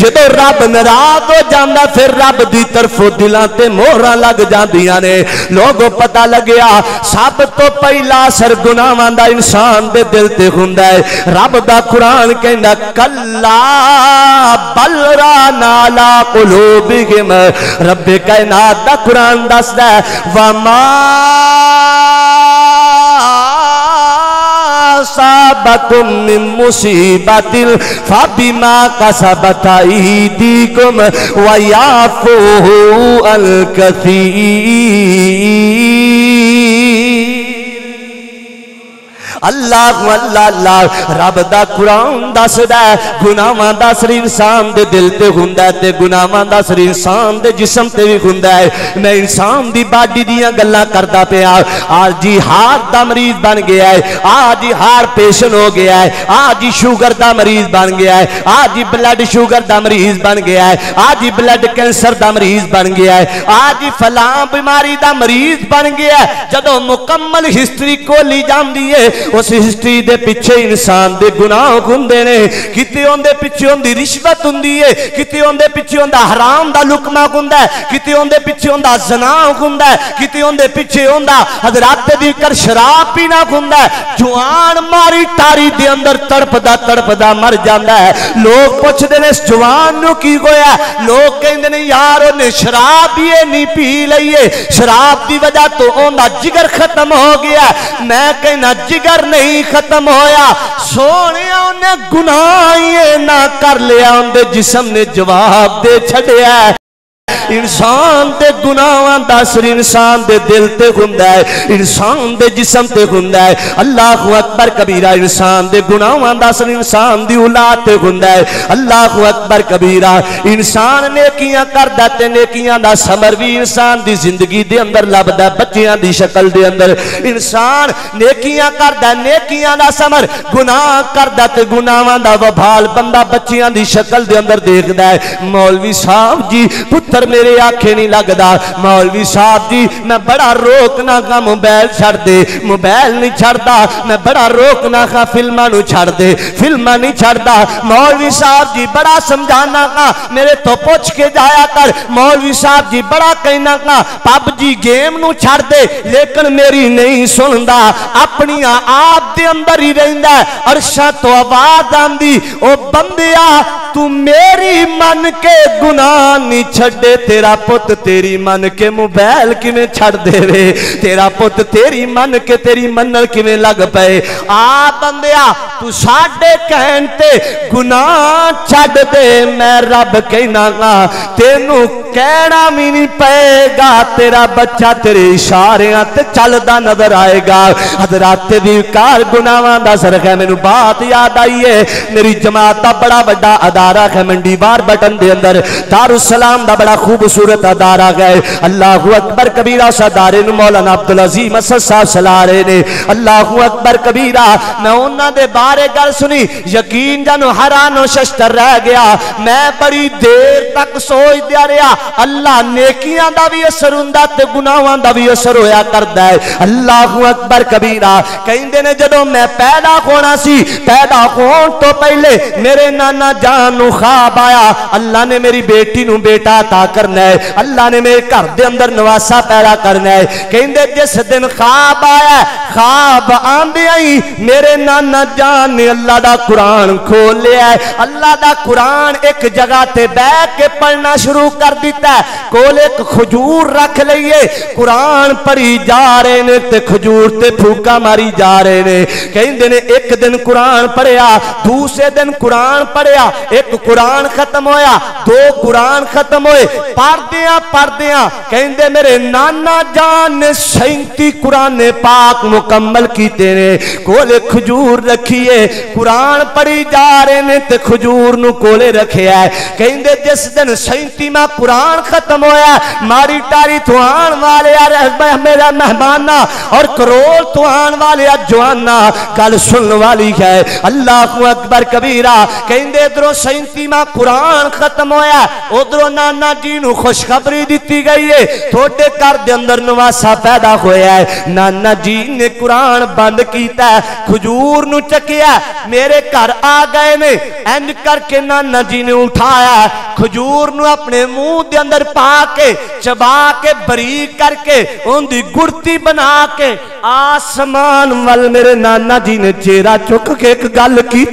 [SPEAKER 2] जो रब नाराज़ हो जाता फिर रब की तरफों दिलों से मोहर लग जा ने। लोगों पता लग्या सब तो पहला असर गुनाहों का इंसान के दिल से होंगे रब का कुरान कहना कला बलरा नाला कुलूबिहिम रब्बे कायनात दा कुरान दसदा वमा साबकुम मिन मुसीबतिल, फबिमा कसबत अयदीकुम व याफू अल कसीर अल्लाह अल्लाह अल्लाह रब दा कुरान दसदा गुनाहां दा असर इंसान दे दिल ते हुंदा ते गुनाहां दा असर इंसान दे जिस्म ते भी हुंदा है। मैं इंसान दी बाडी दियाँ गल्लां करदा पिया, आज जी हार्ट दा मरीज़ बन गया है, आज जी हार्ट पेशेंट हो गया है, आज जी शुगर दा मरीज़ बन गया है, आज जी ब्लड शुगर दा मरीज़ बन गया है, आज जी ब्लड कैंसर दा मरीज़ बन गया है, आज जी फलां बीमारी दा मरीज़ बन गया है। जदों मुकम्मल हिस्ट्री खोली जाती है उस हिस्ट्री के पिछे इंसान के गुनाह होंगे ने। कितने पिछे उनकी रिश्वत होंगी है कितने पिछे उनका हराम का लुकमा कितने उनके पिछे उनका जना कितने उनके पिछे उनका हजरात दी कर शराब पीना होंगे जवान मारी टारी के अंदर तड़पदा तड़पदा मर जाता है। लोग पूछते हैं इस जवान की होया लोग कहते हैं यार, उन्हें शराब भी नहीं पी लीए शराब की वजह तो उनका जिगर खत्म हो गया मैं कहना जिगर नहीं खत्म होया। सोने उन्हें गुनाह ना कर लिया, उनके जिसम ने जवाब दे छड़िया। इंसान दे गुनाहां दा असर इंसान दे दिल ते हुंदा है, इंसान दे जिस्म हुंदा है। अल्लाह अकबर कबीरा इंसान दे गुनाहां दा असर इंसान दी औलाद हुंदा है। अल्लाह अकबर कबीरा, इंसान नेकियाँ करदा ते दा समर भी इंसान दी ज़िंदगी दे अंदर लभदा बच्चियाँ दी शक्ल दे अंदर। इंसान नेकियाँ करदा नेकियाँ दा समर, गुनाह करदा ते गुनाहां दा बंदा बच्चियाँ दी शक्ल दे अंदर देखदा है। मौलवी साहब जी, पुत्र मेरे आखे नहीं लगता मौलवी साहब जी, मैं बड़ा रोकना का मोबाइल छड़ दे मोबाइल नहीं छड़ता मैं बड़ा रोकना का फिल्मा छड़ दे फिल्मा नहीं छड़ता मौलवी साहब जी, बड़ा समझाना का मेरे तो पूछ के जाया कर। मौलवी साहब जी, बड़ा कहना का पबजी गेम नु छड़ दे लेकिन मेरी नहीं सुनता अपनी आप दे अंदर ही रहिंदा अरशा तो आवाज़ आंदी, ओ बंदिया, तू मेरी मन के गुनाह नहीं छड़े तेरा पुत तेरी मन के मोबाइल किमें छड़ दे रे तेरा पुत तेरी मन के तेरी मनल किमें लग पे आ बंदिया, तू साडे कहन ते गुनाह छड़ दे, मैं रब कहना गा। तेनू कहना भी नहीं पेगा तेरा बच्चा तेरे इशारे ते चलदा नज़र आएगा। हजरात दी कार गुनाहां दा सरख है, मैनू बात याद आई है। मेरी जमात दा बड़ा बड़ा अदारा है, मंडी बार बटन दे अंदर। दारुसलाम दा बड़ा खूबसूरत अदारा गए। अल्लाह अकबर कबीरा सदारे मौलाना अब्दुल अजीम असद साहब सला रहे ने। अल्लाह अकबर कबीरा, मैं उन्होंने बारे गल सुनी, यकीन जानो हरानो शस्त्र रह गया। मैं बड़ी देर तक सोच दिया रहा, अल्लाह नेकियाँ दा भी असर हुंदा ते गुनाहां दा भी असर होया करदा है। अल्लाह अकबर कबीरा, कहंदे ने, जदों मैं पैदा होना सी, पैदा होने तो पहले मेरे नाना जान नु ख्वाब आया। अल्लाह ने मेरी बेटी बेटा अता कर करना है। अल्लाह ने मेरे घर के अंदर नवासा पैदा करना है। कहते जिस दिन खाब आया खाब आंदे ही मेरे नाना जान ने अल्लाह का कुरान खोल लिया है। अल्लाह का कुरान एक जगह ते बह के पढ़ना शुरू कर दिता है। कोल एक खजूर रख लीए कुरान पढ़ी जा रहे ने ते खजूर ते फूका मारी जा रहे ने। कहते ने एक दिन कुरान पढ़िया, दूसरे दिन कुरान पढ़िया, एक कुरान खत्म होया, दो कुरान खत्म होए। पढ़दिया पढ़दिया कहते मेरे नाना जान ने सैंती कुरान पाक मुकम्मल कीते ने। कोले खजूर रखिए, कुरान पढ़ी जा रहे ने ते खजूर नु कोले रखिया है कहते जिस दिन सैंतीवा कुरान खत्म होया, मारी टारी तुआन वाले मेरा मेहमाना, और करोल तुआन वाले जवाना। गल सुन वाली है। अल्लाह को अकबर कबीरा। कहते इधरों सैंतीवा कुरान खत्म होया, उधरों नाना जी नु खुशखबरी दी गई है। थोड़े घर के अंदर नवासा पैदा होया है। नाना जी ने कुरान बंद किया खजूर नु चकिया मेरे घर आ गए ने। इंज करके नाना जी ने उठाया खजूर नु अपने मुँह के अंदर पा के, चबा के बरीक करके उनकी गुड़ती बना के, आसमान वाल मेरे नाना जी ने चेहरा चुक के एक गल की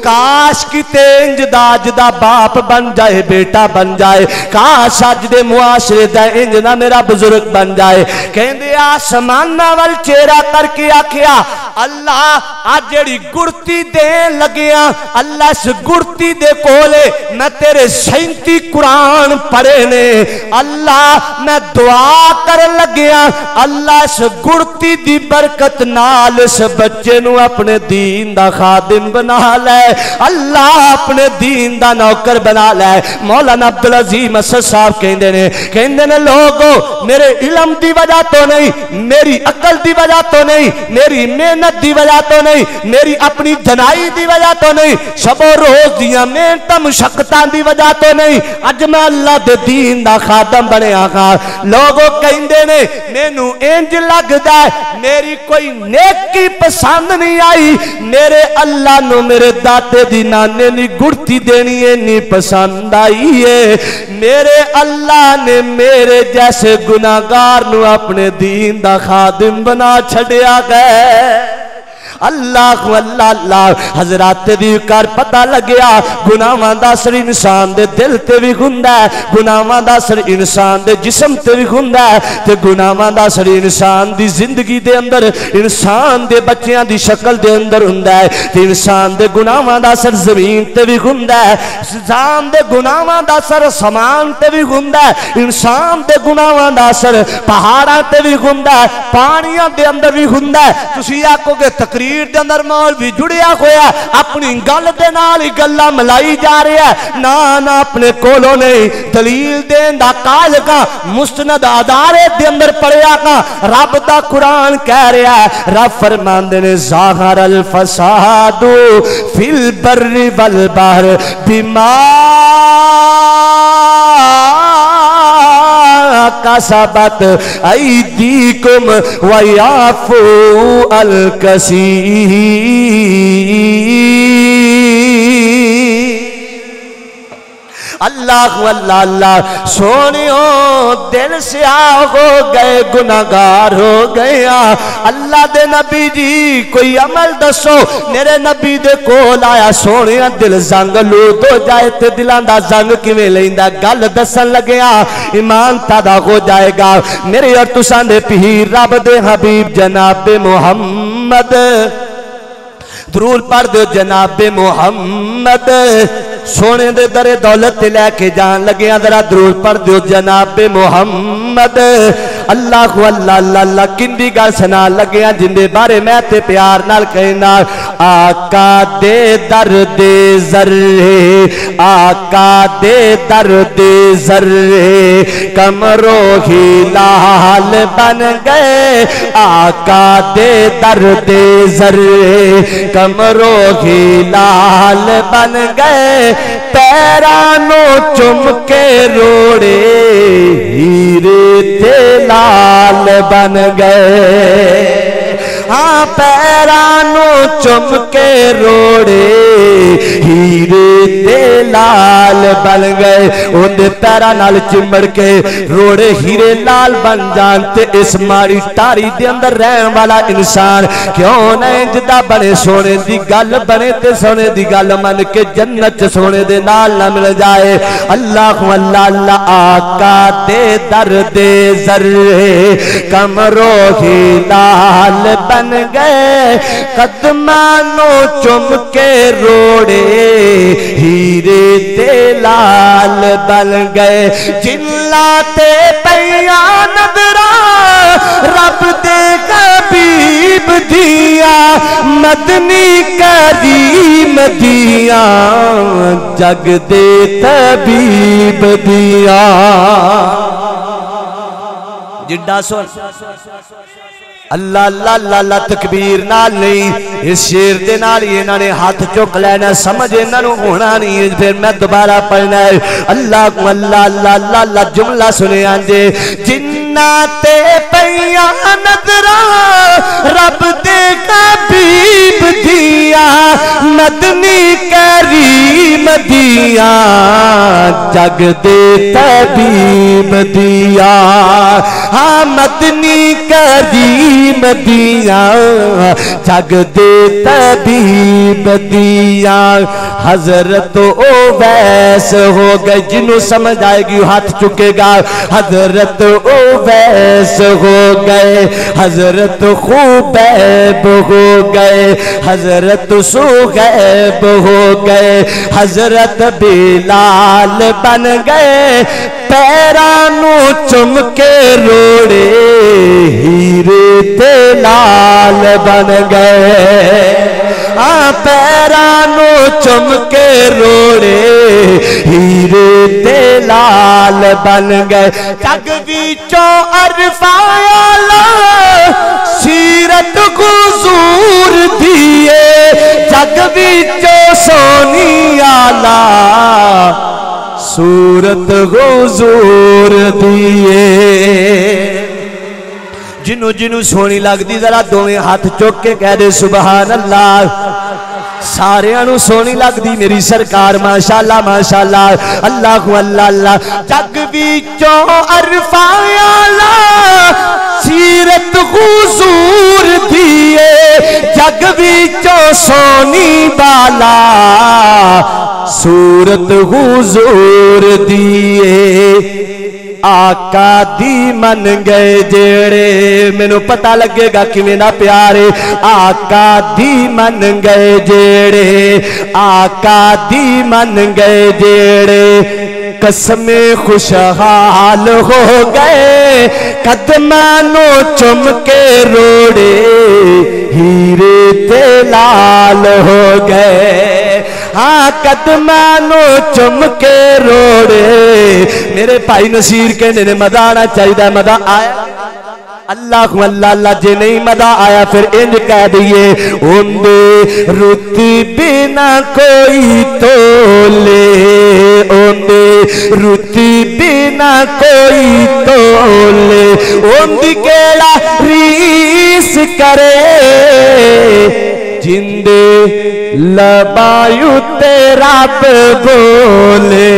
[SPEAKER 2] काश किते इंज दा अज दा बाप बन जाए, बेटा बन जाए। काश अज मुआशरे इंज ना मेरा बुज़ुर्ग बन जाए। आसमाना वाल चेहरा करके आखिया, अल्लाह, आज गुड़ती लगिया अल्लाह इस गुड़ती दे कोले मैं तेरे सैंती कुरान पढ़े ने। अल्लाह, मैं दुआ कर लगिया अल्लाह इस गुड़ती बरकत नाल इस बच्चे अपने दीन दा खादिम बना ले। अल्लाह अपने दीन दा नौकर बना ले। मौलाना अब्दुल अजीम असद साहब कहते ने कहते ने, लोगो, मेरे इलम दी वजह तो नहीं, मेरी अकल दी वजह तो नहीं, मेरी मेहनत दी वजह तो नहीं, मेरी अपनी जनाई दी वजह तो नहीं शबो रोज दिया मेहनत मुशक्कतां दी वजह तो नहीं, अज मैं अल्लाह दे दीन दा खादम बनया हाँ लोगो कहते ने, मैनू इंज लगता है, मेरी कोई नेकी पसंद नहीं आई, मेरे अल्लाह नु मेरे दाते दी नाने नी गुड़ती देनी है नी पसंद आई है मेरे अल्लाह ने मेरे जैसे गुनागार अपने दीन का खादिम बना छड़िया गया अल्लाह अल्लाह अल्लाह। हजरात दी कर पता लगया गुनाहां दा असर इंसान दे दिल ते भी हुंदा है गुनाहां दा असर इंसान दे जिस्म ते भी हुंदा है, ते गुनाहां दा असर इंसान दी ज़िंदगी दे अंदर, इंसान दे बच्चों दी शक्ल दे अंदर हुंदा इंसान दे गुनाहां दा असर ज़मीन ते भी हुंदा है, इंसान दे गुनाहां दा असर समान ते भी हुंदा है, इंसान दे गुनाहां दा असर पहाड़ां ते भी हुंदा है, पानियाँ दे अंदर भी हुंदा है। तुसी आखोगे तकरीर शरीर के अंदर मौल भी जुड़िया होया। अपनी गल के नाल ही गल्ला मिलाई जा रहा है ना ना अपने कोलों नहीं। दलील देन दा काल का, मुस्तनद अदारे दे अंदर पढ़िया का। रब का कुरान कह रहा है रब फरमांदे ने जाहर अल फसादु फिल बर्री वल बहर बीमार कसबत ऐदीकुम वयाफू अल अल्लाह अल्लाह अल्लाह सोनियो दिल से हो गए, गुनागार हो गया अल्लाह दे नबी जी, कोई अमल दसो, मेरे नबी दे कोल आया सोने दिल जंग लूट हो जाए ते दिलों का जंग किवें लेंदा? गल दसन लगया ईमान तादा हो जाएगा। मेरे और तुसा दे पीर, रब दे हबीब, जनाब मोहम्मद। दरूल पढ़ दो जनाबे मोहम्मद। सोने दे दरे दौलत लैके जान लगे जरा दरूर पढ़ दो जनाबे मोहम्मद। अल्लाह अल्लाह अल्लाह अल्लाह किंदी गल सुना लगे जिंदे बारे मैं ते प्यार नाल कहना आका दे दर दे जर्रे, आका दे दर दे जर्रे, कमरो ही लाल बन गए। आका दे दर दे जर्रे, कमरो ही लाल बन गए। पैरानो चुमके रोड़े हीरे ते लाल बन गए। हाँ पैरानो चुम के रोड़े। हीरे ते लाल बन गए, उनके पैरों नाल चिमड़ के रोड़े। हीरे लाल बन जान ते इस माड़ी टारी दे अंदर रहन वाला इंसान क्यों न इंजदा बने? सोने दी गल बने ते सोने दी गल मन के जन्नत च सोने दे नाल ना मिल जाए। अल्लाह अल्लाह अल्लाह आका दे दर दे जर्रे, कमरो ही लाल बन गए। कदमानो चुम रोड़े, हीरे ते लाल बन गए। जिल्ला ते पैया नदरा रब दे कबीब दिया, मदनी करीम दिया, जग दे तबीब दिया। जिड्डा सुन। अल्लाह अल्लाह अल्लाह अल्लाह, तकबीर नाल नहीं। इस शेर दे नाल ही इन्होंने हाथ चुक लेना, समझ इन्हों होना नहीं। फिर मैं दोबारा पढ़ना है। अल्लाह को अल्लाह अल्लाह अल्लाह अल्लाह जुमला सुने आंदे। जिन्ना ते पैया नजरा, रब दे कबीब दिया, मदनी करीम दिया। जग दे तबीब दिया। हाँ मदनी करीम दिया जग दे तबीब दिया। हज़रत ओ वैस हो गए, जिन्हों समझ आएगी हाथ चुकेगा। हज़रत ओ वैस हो गए, हज़रत खूबैब हो गए, हज़रत सुगैब हो गए, हज़रत बिलाल बन गए, पैरानू चुम के रोड़े हीरे ते लाल बन गए। आ, पैरानू चुम के रोड़े हीरे ते लाल बन गए। जग बीचों अरफाया सीरत गुजूर दिए। जग बीचों सोनी आला सूरत गुजूर दिए। जिन्हों जिन्हों सोनी लगती जरा दोवें हाथ चुक के कह दे सुबह अल्लाह सारिया सोनी लगती मेरी सरकार माशाला माशाला अल्लाह अल्लाह अल्लाह। जग भी चो अरफाया सीरत हुजूर दिए, जग बीचों सोनी बाला। सूरत हुजूर दिए, आका दी मन गए जेड़े। मैनू पता लगेगा कि मेरा प्यारे आका दी मन गए जेड़े, आका दी मन गए जेड़े। कसमे खुशहाल हो गए। कदमानो चुम के रोड़े, हीरे ते लाल हो गए। हाँ कदमानो चुम के रोड़े। मेरे भाई नसीर कहने ने मज़ा आना चाहिए मज़ा आया। अल्लाह अल्लाह अल्लाह जे नहीं मज़ा आया, फिर इंज कह दिए ओंदे रुती बिना कोई तोले ओंदे रुती बिना कोई तोले ओंदी केड़ा रीस करे? जिंदे लबायु तेरा बोले।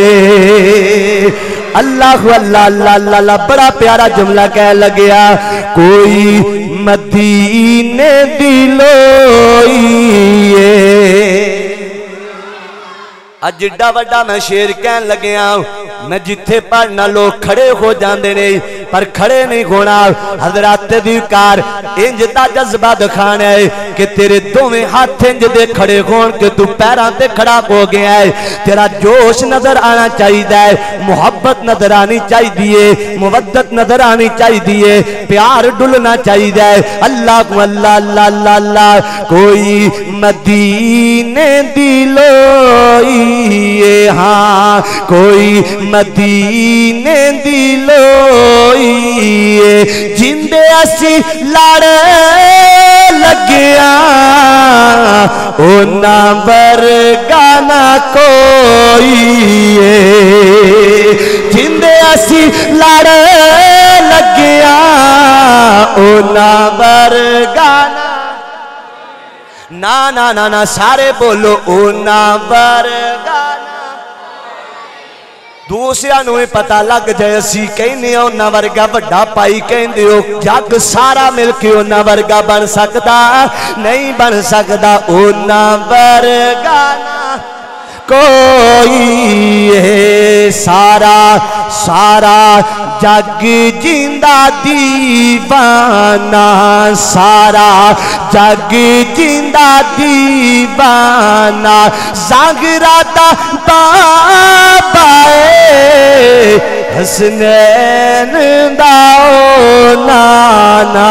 [SPEAKER 2] अल्लाह अल्लाह अल्लाह अल्लाह बड़ा प्यारा जुमला कह लगे कोई मदीने दिलोइए अज एडा वा मैं शेर कह लगे मैं जिथे पढ़ना लोग खड़े हो जाते नहीं पर खड़े नहीं होना। हजरात दी कार, इंज का जज्बा दिखाने है कि तेरे दोवे हाथ इंज दे खड़े हो के तू पैर से खड़ा हो गया है। तेरा जोश नज़र आना चाहिए है। मुहब्बत नज़र आनी चाहिए मुवदत नज़र आनी चाहिए प्यार डुलना चाहिए अल्लाह को अल्लाह अल्लाह अल्लाह अल्लाह। कोई मदीने दिलो हाँ कोई मदीने दिलो लोईए जिंदे असी लड़ लग्या ओना वर्गाना कोई जिंदे असी लड़ लग्या ओना वर्गाना ना ना ना ना, सारे बोलो, ओ ना बरगाना ਦੂਸਰਿਆਂ ਨੂੰ ਇਹ ਪਤਾ ਲੱਗ ਜਾਏ, ਅਸੀਂ ਕਹਿੰਦੇ ਆ ਉਹਨਾਂ ਵਰਗਾ ਵੱਡਾ ਭਾਈ ਕਹਿੰਦੇ ਹੋ, ਜੱਗ ਸਾਰਾ ਮਿਲ ਕੇ ਉਹਨਾਂ ਵਰਗਾ ਬਣ ਸਕਦਾ, ਨਹੀਂ ਬਣ ਸਕਦਾ, ਉਹਨਾਂ ਵਰਗਾ ਨਾ। कोई है सारा सारा जग ज़िंदा दीवाना, सारा जग ज़िंदा दीवाना। जागरा दा बाबा हसनैन दाओ नाना।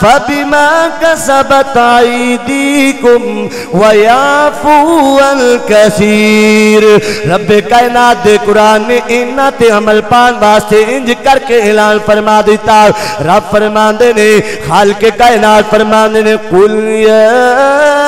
[SPEAKER 2] फबिमा कसबताई दी गुम वयाफूअल कसीर रब कायनात दे कुरान ने इन्ना ते अमल पान वास्ते इंज करके ऐलान फरमा दिता रब फरमांदे ने खाल के कायनात फरमांदे ने कुल या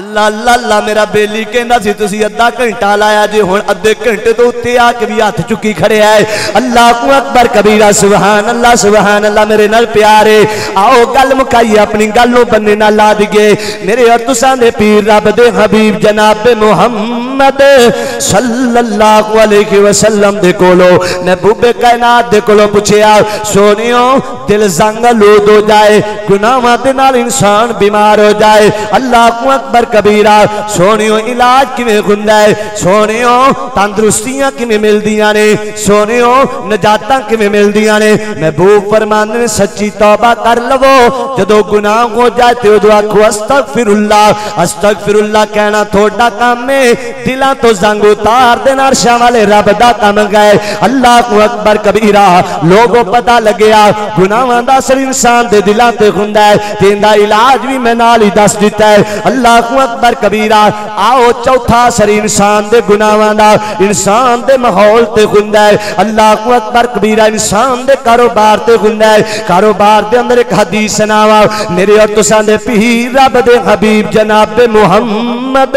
[SPEAKER 2] अल्लाह अल्लाह अल्लाह, मेरा बेली कहना सी तुम अद्धा घंटा लाया जे हूँ अद्धे घंटे तो उत्ते आके भी हाथ चुकी खड़े है अल्लाह को अकबर कबीरा सुबहान अल्लाह सुबहान अल्लाह मेरे नाल प्यारे, आओ गल मुकाई, अपनी गलों बन्ने ना ला दिए। मेरे और तुसा ने पीर रब दे हबीब जनाब मुहम्मद सल्लल्लाहु अलैहि वसल्लम दे कोलो, महबूबे कायनात दे कोलो पूछया सोनियो, दिल जंग लूद हो जाए गुनाह इंसान बीमार हो जाए। अल्लाह को अकबर कबीरा, सोनियो इलाज किमें होंगे सोनियो तंदुरुस्तियाँ किमें मिलदिया ने? सोनियो नजात किमें मिलदिया ने? महबूब फरमान ने सची तौबा कर लवो। जो गुनाह हो जाए तो उदो आखो अस्तक फिरुला अस्तक फिरुला कहना थोड़ा काम है। दिलों तो जंग उतार देना अर्शा वाले रब का कम गए अल्लाह को अकबर कबीरा, लोगों पता लग्या, गुनाहों का असर इंसान के दिलों से होंगे इलाज भी मैं ही दस दिता है। अल्लाह अल्लाह अकबर कबीरा। आओ चौथा सर इंसान के गुनावान का इंसान के माहौल से होंगे अल्लाह अकबर कबीरा इंसान के कारोबार से होंगे कारोबार के अंदर एक हदी सुनावा मेरे और तुसा ने पीर रब दे हबीब जनाब मुहम्मद।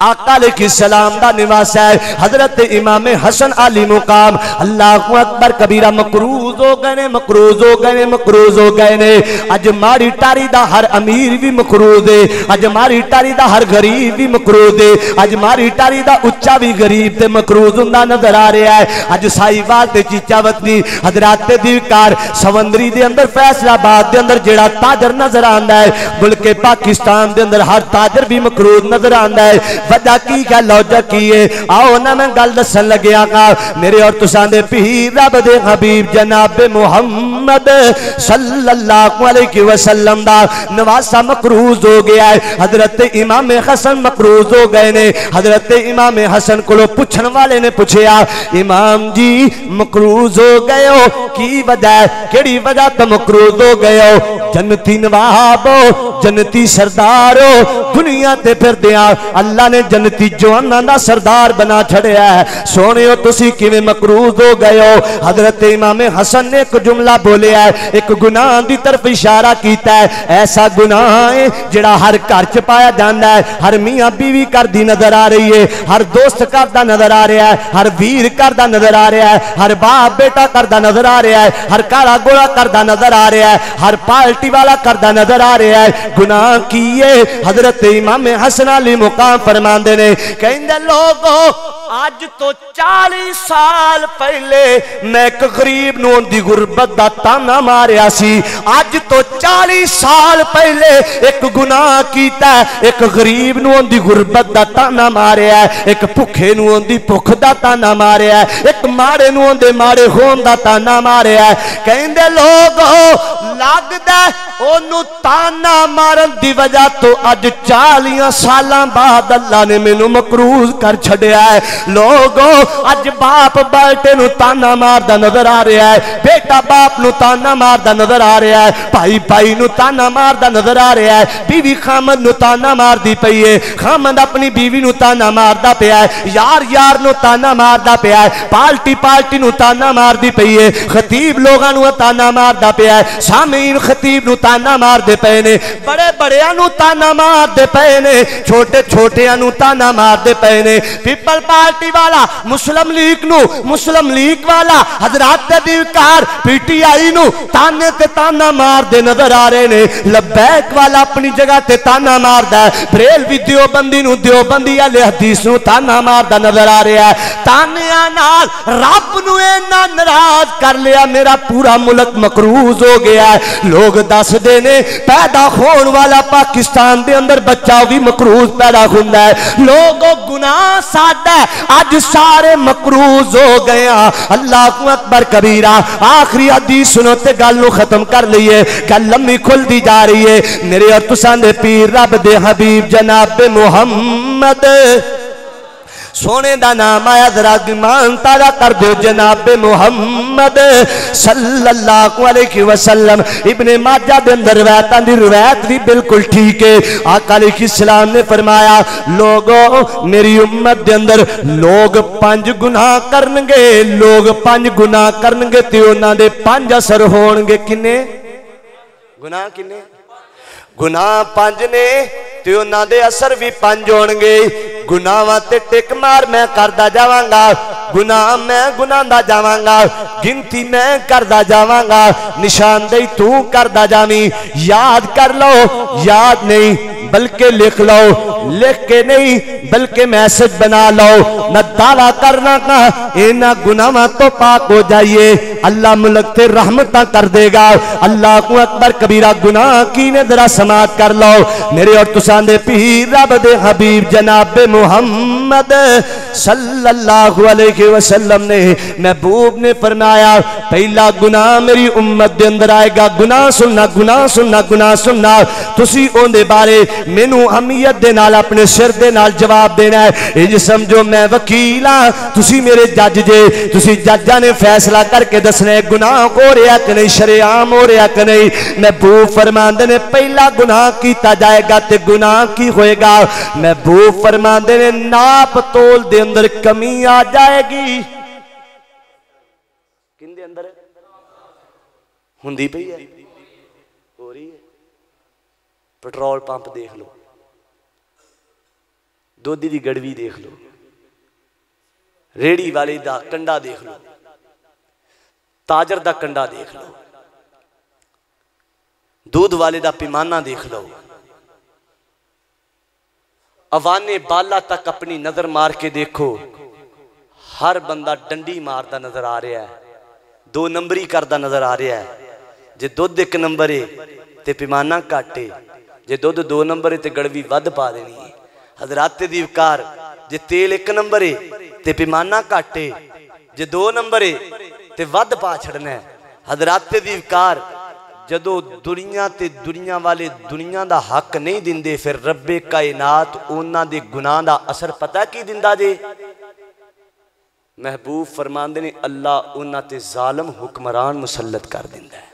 [SPEAKER 2] आका की सलाम का निवास है। हज़रत इमाम हसन अली मुकाम। अल्लाह अकबर कबीरा मकरूज हो गए ने, मकरूज हो गए मकरूज हो गए ने। अज मारी टारी का हर अमीर भी मकरूज है। अज मारी टारी का हर गरीब भी मकरूज है। अज मारी टारी का उच्चा भी गरीब से मकरूज हूँ नज़र आ रहा है। अज साईवाल चीचा चीचावती हजराते दीकार समंदरी के अंदर, फैसलाबाद के अंदर जड़ा ताजर नज़र आता है बल्कि पाकिस्तान के अंदर हर ताजर भी मकरूज नज़र आता है। वजह की क्या लौजक की है आओ ना मैं गल दसन लग्या का मेरे और तुसां दे पीर रब दे हबीब जनाब मुहम्मद सल्लल्लाहु अलैहि वसल्लम दा नवासा मकरूज हो गया है हज़रत इमाम हसन मकरूज हो गए ने हज़रत इमाम हसन को पूछन वाले ने पूछया इमाम जी मकरूज हो गए हो की वजह केड़ी वजह तो मकरूज हो गए हो जन्नती नवाब हो जन्नती सरदार हो दुनिया ते फिर दिया अल्लाह ने जन्नती जवाना का सरदार बना छड़िया है। सोने तुसी किवें मकरूज हो गए हो? हज़रत इमाम हसन ने एक जुमला बोलिया है, एक गुनाह की तरफ़ इशारा किया है। ऐसा गुनाह है जड़ा हर घर च पाया जाता है। हर मियाँ बीवी करती नज़र आ रही है, हर दोस्त करता नज़र आ रहा है, हर वीर करता नज़र आ रहा है, हर बाप बेटा करता नज़र आ रहा है, हर काला गोला करता नज़र आ रहा है, हर पार्टी वाला करता नज़र आ रहा है। गुनाह की है? हज़रत इमाम हसन अली मुकाम फरमाते ने कहते लोग अज तो चाली साल पहले मैं एक गरीब नुरबत का ताना मारिया अज तो चाली साल पहले एक गुनाह किया एक गरीब नुरबत का ताना मारिया एक भुखे नुख का ताना मारिया एक माड़े नुंदे माड़े होन का ताना मारिया कहते लोग लगता ओनू ताना मारन की वजह तो अज चालिया साल बाद अल्लाह ने मैनू मकरूज कर छड़िया है लोगो अज बाप बेटे ताना मारदा नज़र आ रहा है बेटा बाप नु ताना मारदा नज़र आ रहा है भाई भाई नु ताना मारदा नज़र आ रहा है बीवी खामद नु ताना मारदी पई है खामद अपनी बीवी नु ताना मारदा पिया है यार यार ताना मारदा पिया है पार्टी पार्टी ताना मारदी पई है खतीब लोगां ताना मारदा पिया है सामीन खतीब नु ताना मारदे पे ने बड़े बड़ियाँ ताना मारदे पए ने छोटे छोटियाँ नु ताना मारदे पए ने पीपल पार्टी वाला, मुस्लिम लीग नु, मुस्लिम लीग वाला, हजरात दे दिलकार, पीटीआई नु, ताने ते ताना मारदे नज़र आ रहे ने। लबैक वाला अपनी जगह ते ताना मारदा बरेल भी दियोबंदी नु, दियोबंदी वाले हदीस नु ताना मारदा नज़र आ रहा है। तानिया रब नु नाराज़ कर लिया, मेरा पूरा मुल्क मकरूज हो गया है। लोग दसदे ने, पैदा होने वाला पाकिस्तान दे अंदर बच्चा है। लोगो गुनाह साधा अज सारे मकरूज हो गए अल्लाह को अकबर कबीरा, आखिरी हदीस सुनो ते गल खत्म कर लीए। गल लम्मी खुलदी जा रही है। मेरे और तुसा दे पीर रब दे हबीब जनाब मुहम्मद। सोने का नाम आया, जरा ईमान तारा कर दो जनाब मुहम्मद वसल्लम। इब्ने माजा दे अंदर रवायतां दी रवायत भी बिल्कुल ठीक है। आका अलैहि सलाम ने फरमाया, लोगो, मेरी उम्मत दे अंदर लोग पंज गुनाह करनगे, लोग पंज गुनाह करनगे ते उन्हां दे पंज असर होणगे। किन्ने? गुनाह किन्ने? गुनाह पंज ने ते उन्हां दे असर भी पंज होणगे। गुनाहां ते टिक मार मैं करदा जावांगा गुनाह मैं गुनाहदा जावांगा, गिनती मैं करदा जावांगा, निशानदेही तू करदा जावी। याद कर लो, याद नहीं, बल्कि लिख लो, लिख के नहीं, बल्कि मैसेज बना लो। न दावा करना का इन्होंने गुनाहों तो पाक हो जाइए। अल्लाह मुल्क ते रहमत कर देगा। अल्लाह को अकबर, कबीरा गुनाह की ने जरा समात कर लो। मेरे और तुसां दे पीर, रब दे हबीब, जनाब मुहम्मद सल्लल्लाहु अलैहि वसल्लम ने महबूब ने फरमाया, पहला गुनाह मेरी उम्मत दे अंदर आएगा। गुनाह सुनना गुनाह सुनना गुनाह सुनना। तुसी बारे मेनू अहमियत दे नाल, अपने सिर दे नाल जवाब देना है। इंज समझो, मैं वकील हाँ। तुसी मेरे जज जे, तुसी जजा ने फैसला करके दसना है, गुनाह हो रहा कि नहीं, शरेआम हो रहा कि नहीं। महबूब फरमांदे ने, पहला गुनाह किया जाएगा ते गुनाह की होएगा। महबूब फरमांदे ने, नाप तोल दे अंदर कमी आ जाएगी। किंदे अंदर हुंदी पई है हो रही है पेट्रोल पंप देख लो ਦੁੱਧ ਦੀ ਗੜਵੀ ਦੇਖ ਲਓ ਰੇੜੀ ਵਾਲੇ ਦਾ ਕੰਡਾ ਦੇਖ ਲਓ ਤਾਜਰ ਦਾ ਕੰਡਾ ਦੇਖ ਲਓ दूध वाले ਦਾ पैमाना देख लो अवाने बाला तक अपनी नजर मार के देखो ਹਰ ਬੰਦਾ ਡੰਡੀ ਮਾਰਦਾ ਨਜ਼ਰ ਆ ਰਿਹਾ ਹੈ। ਦੋ ਨੰਬਰੀ ਕਰਦਾ ਨਜ਼ਰ ਆ ਰਿਹਾ ਹੈ। ਜੇ ਦੁੱਧ ਇੱਕ ਨੰਬਰ ਏ, ਤੇ ਪੈਮਾਨਾ ਘੱਟ ਏ। ਜੇ ਦੁੱਧ ਦੋ ਨੰਬਰ ਏ, ਤੇ ਗੜਵੀ ਵੱਧ ਪਾ ਦੇਣੀ ਏ। ਹਜ਼ਰਤ ਦੀ ਵਕਾਰ, ਜੇ ਤੇਲ ਇੱਕ ਨੰਬਰ ਏ, ਤੇ ਪੈਮਾਨਾ ਘੱਟ ਏ। ਜੇ ਦੋ ਨੰਬਰ ਏ, ਤੇ ਵੱਧ ਪਾ ਛੜਨਾ ਹੈ। ਹਜ਼ਰਤ ਦੀ ਵਕਾਰ, ਜਦੋਂ ਦੁਨੀਆਂ ਤੇ ਦੁਨੀਆਂ ਵਾਲੇ ਦੁਨੀਆਂ ਦਾ ਹੱਕ ਨਹੀਂ ਦਿੰਦੇ, ਫਿਰ ਰੱਬੇ ਕਾਇਨਾਤ ਉਹਨਾਂ ਦੇ ਗੁਨਾਹ ਦਾ ਅਸਰ ਪਤਾ ਕੀ ਦਿੰਦਾ ਜੇ? महबूब फरमाते ने अल्लाह उन्होंने जालम हुक्मरान मुसलत कर दिता है।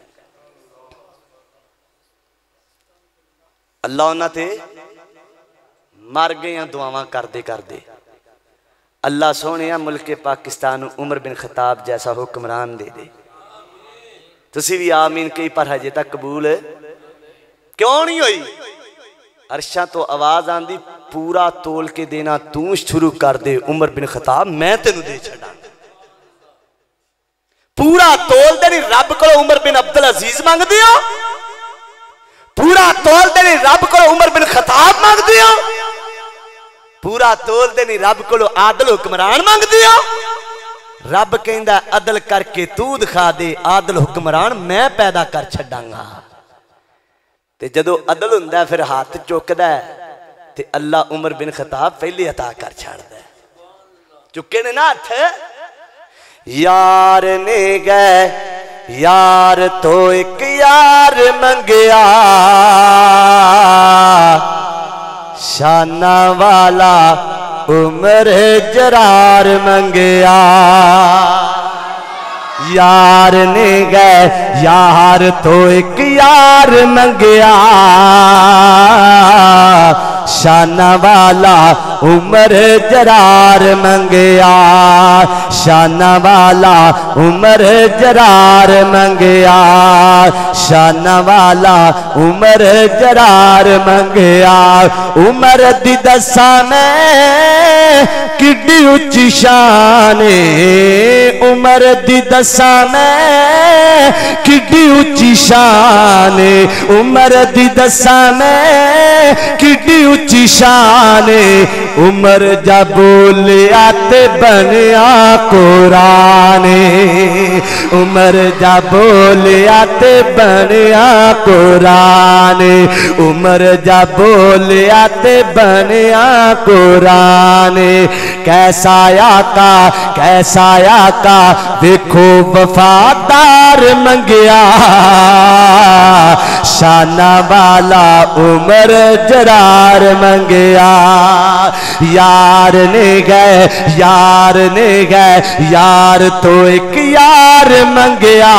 [SPEAKER 2] अल्लाह उन्होंने मर गए दुआव करते करते अल्लाह सोने मुल्क पाकिस्तान उमर बिन खिताब जैसा हुक्मरान दे दे। तुम भी आमीन कही पर हजे तक कबूल क्यों नहीं हुई? अरशा तो आवाज़ आती ਪੂਰਾ ਤੋਲ ਕੇ ਦੇਣਾ, ਤੂੰ ਸ਼ੁਰੂ ਕਰ ਦੇ ਉਮਰ ਬਿਨ ਖਤਾਬ, ਮੈਂ ਤੈਨੂੰ ਦੇ ਛੱਡਾਂ। ਪੂਰਾ ਤੋਲ ਦੇ ਨਹੀਂ ਰੱਬ ਕੋਲ ਉਮਰ ਬਿਨ ਅਬਦੁਲ ਅਜ਼ੀਜ਼ ਮੰਗਦੇ ਹੋ? ਪੂਰਾ ਤੋਲ ਦੇ ਨਹੀਂ ਰੱਬ ਕੋਲ ਉਮਰ ਬਿਨ ਖਤਾਬ ਮੰਗਦੇ ਹੋ? ਪੂਰਾ ਤੋਲ ਦੇ ਨਹੀਂ ਰੱਬ ਕੋਲ ਆਦਲ ਹੁਕਮਰਾਨ ਮੰਗਦੇ ਹੋ? ਰੱਬ ਕਹਿੰਦਾ, ਅਦਲ ਕਰਕੇ ਤੂੰ ਦਿਖਾ ਦੇ, ਆਦਲ ਹੁਕਮਰਾਨ ਮੈਂ ਪੈਦਾ ਕਰ ਛੱਡਾਂਗਾ। ਤੇ ਜਦੋਂ ਅਦਲ ਹੁੰਦਾ ਫਿਰ ਹੱਥ ਚੁੱਕਦਾ तो अल्लाह उमर बिन खिताब पहले अता कर छड़ दे। चुके ने ना हथ, यार ने गए, यार तो एक यार मंगया। शाना वाला उम्र जरार मंगया। यार ने गए, यार तो एक यार मंगया। शाना वाला उम्र जरार मंगया, शाना वाला उम्र जरार मंगया, शाना वाला उम्र जरार मंगया। उम्र दी दसा मैं किड्डी उच्ची शान उम्र दी दसा मैं किड्डी उच्ची शान उम्र दी दसा मैं किड्डी उच्ची शान उम्र जा बोलिया ते बनया कुरान, उम्र जा बोलिया ते बनया कुरान, उम्र जा ते बनया कुरान। कैसा आका कैसा आका, देखो वफादार मंगया। शाना वाला उम्र जरार मंगया। यार ने गए यार ने गए यार तो एक यार मंगया।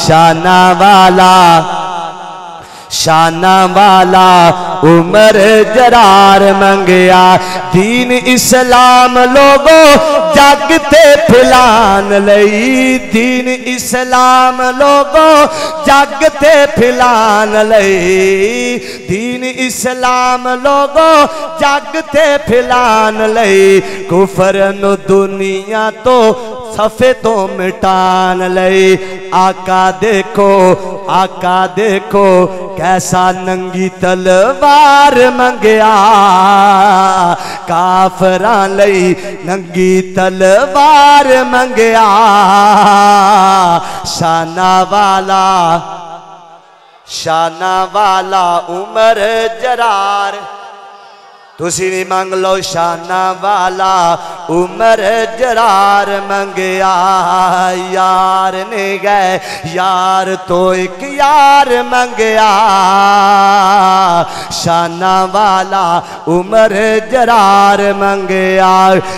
[SPEAKER 2] शाना वाला शाना वाला उम्र जरार मंगया। दीन इस्लाम लोगो जागते फिलान लई। दीन इस्लाम लोगो जागते फिलान लई। दीन इस्लाम लोगो जागते फिलान लई। कुफर दुनिया तो सफे तो मिटान लई। आका देखो आका देखो, कैसा नंगी तलवार मंगया। काफरा लई नंगी तलवार मंगया। शाना वाला शाना वाला उमर जरार। तुसी मंग लो शाना वाला उमर जरार मंगया, यार ने गए यार तो एक यार मंगया। शाना वाला उमर जरार मंगया।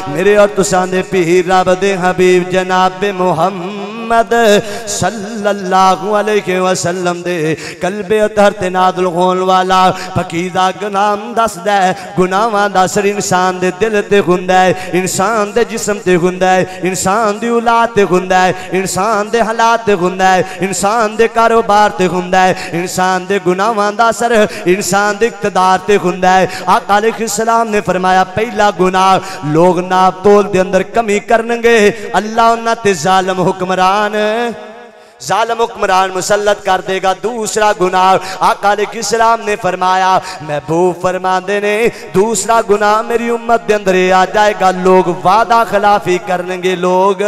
[SPEAKER 2] मेरे और तुसा दे पीर रब दे हबीब जनाब मुहम्मद सल्लल्लाहु अलैहि वसल्लम दे कलबे अतहर ते नादल होन वाला फकीदा गुनाम दसदा है गुनाहां दा असर इंसान दे दिल ते हुंदा है इंसान दे जिस्म ते हुंदा है इंसान दी औलाद ते हुंदा है इंसान दे हालात ते हुंदा है इंसान दे कारोबार ते हुंदा है इंसान दे गुनाहां दा असर इंसान दे इक्तदार ते हुंदा है आका अलैहिस्सलाम ने फरमाया पहला गुनाह लोग नाप तोल दे अंदर कमी करनगे अल्लाह उन्हां जालिम हुक्मरान जालम हुक्मरान मुसलत कर देगा दूसरा गुनाह। आका इस्लाम ने फरमाया, महबूब फरमा देने दूसरा गुनाह मेरी उम्मत के अंदर आ जाएगा। लोग वादा खिलाफी करेंगे लोग।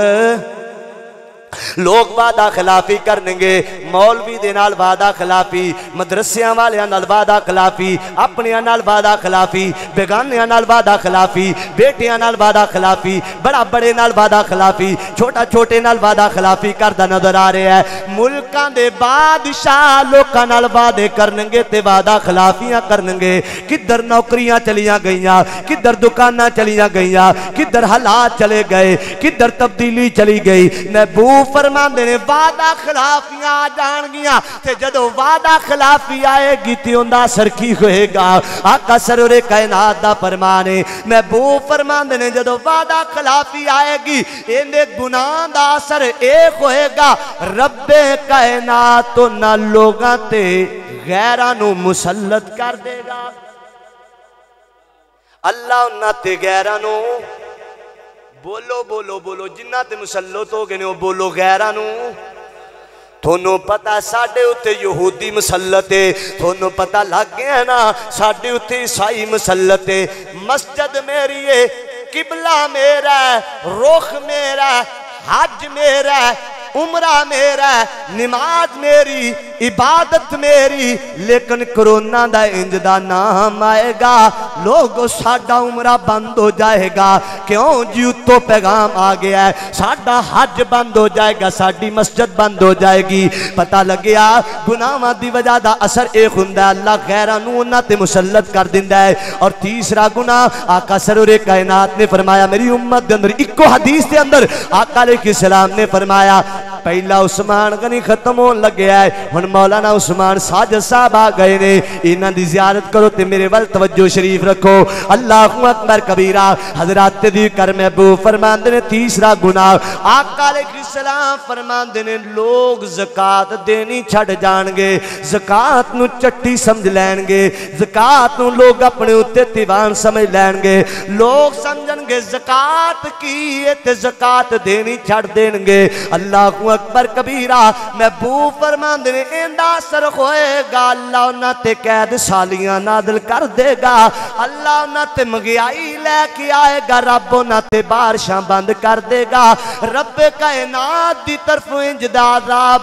[SPEAKER 2] लोग वादा खिलाफी करनगे, मौलवी दे नाल वादा खिलाफी, मदरसियाँ वालियाँ नाल वादा खिलाफी, अपनियाँ नाल वादा खिलाफी, बेगानियाँ नाल वादा खिलाफी, बेटियाँ वादा खिलाफी बड़ा बड़े वादा खिलाफी छोटा छोटे वादा खिलाफी करदा नज़र आ रहा है। मुल्कां दे बादशाह नाल वादे करनगे ते वादा खिलाफियाँ करनगे। किधर नौकरियाँ चलियाँ गईयां किधर दुकानां चलियाँ गईयां किधर हालात चले गए किधर तब्दीली चली गई फरमाते वादा आ जाएगियाँ वादा खिलाफी आएगी ते उनका की आका दा फरमान है। फरमाते ने वादा खिलाफी आएगी इन्हें दा असर एक रब्बे कायनात तो लोगां ते नु कर देगा। अल्लाह उन्हां ते गैरां बोलो बोलो बोलो। जिन्ना ते मुसल्लो तो गए ने बोलो गैर थोनों पता साढ़े उत्ते यहूदी मसलत है। थोनों पता लग गया ना, साढ़े उत्ते ईसाई मसलत है। मस्जिद मेरी है, किबला मेरा है, रुख मेरा है, हज मेरा है उमरा मेरा नमाज़ मेरी, इबादत मेरी, लेकिन कोरोना का इंज का नाम आएगा। लोग, साडा उमरा बंद हो जाएगा। क्यों जी उत्तो पैगाम आ गया है? साडा हज बंद हो जाएगा, साडी मस्जिद बंद हो जाएगी। पता लग्या गुनाहों की वजह का असर एक होंगे अल्लाह खैरा उन्होंने मुसलत कर दिता है। और तीसरा गुना आका सरूरे कायनात ने फरमाया, मेरी उम्मत के अंदर इको हदीस के अंदर आका सलाम ने फरमाया पहला उस्मान गनी खत्म हो लग्या है हम मौलाना उस्मान साज साहब आ गए ने इन्हों की जियारत करो तो मेरे वाल तवज्जो शरीफ रखो अल्लाह अकबर कबीरा हजरात दी कर महबूब फरमाते ने तीसरा गुना आका सलाम फरमाते ने लोग जकात देनी छड़ जाएँगे जकात न चट्टी समझ लैनगे जकात न लोग अपने उत्ते दीवान समझ लैनगे लोग समझ जकात की है जकात देनी छड़ देंगे अल्लाह अकबर कबीरा, महबूब फरमाते ने असर होएगा, अल्लाह उन्होंने कैद सालियाँ नादल कर देगा, अल्लाह उन्होंने महँगाई लैके आएगा, रब उन्होंने बारिशा बंद कर देगा। रब कायनात की तरफ़ इंजदा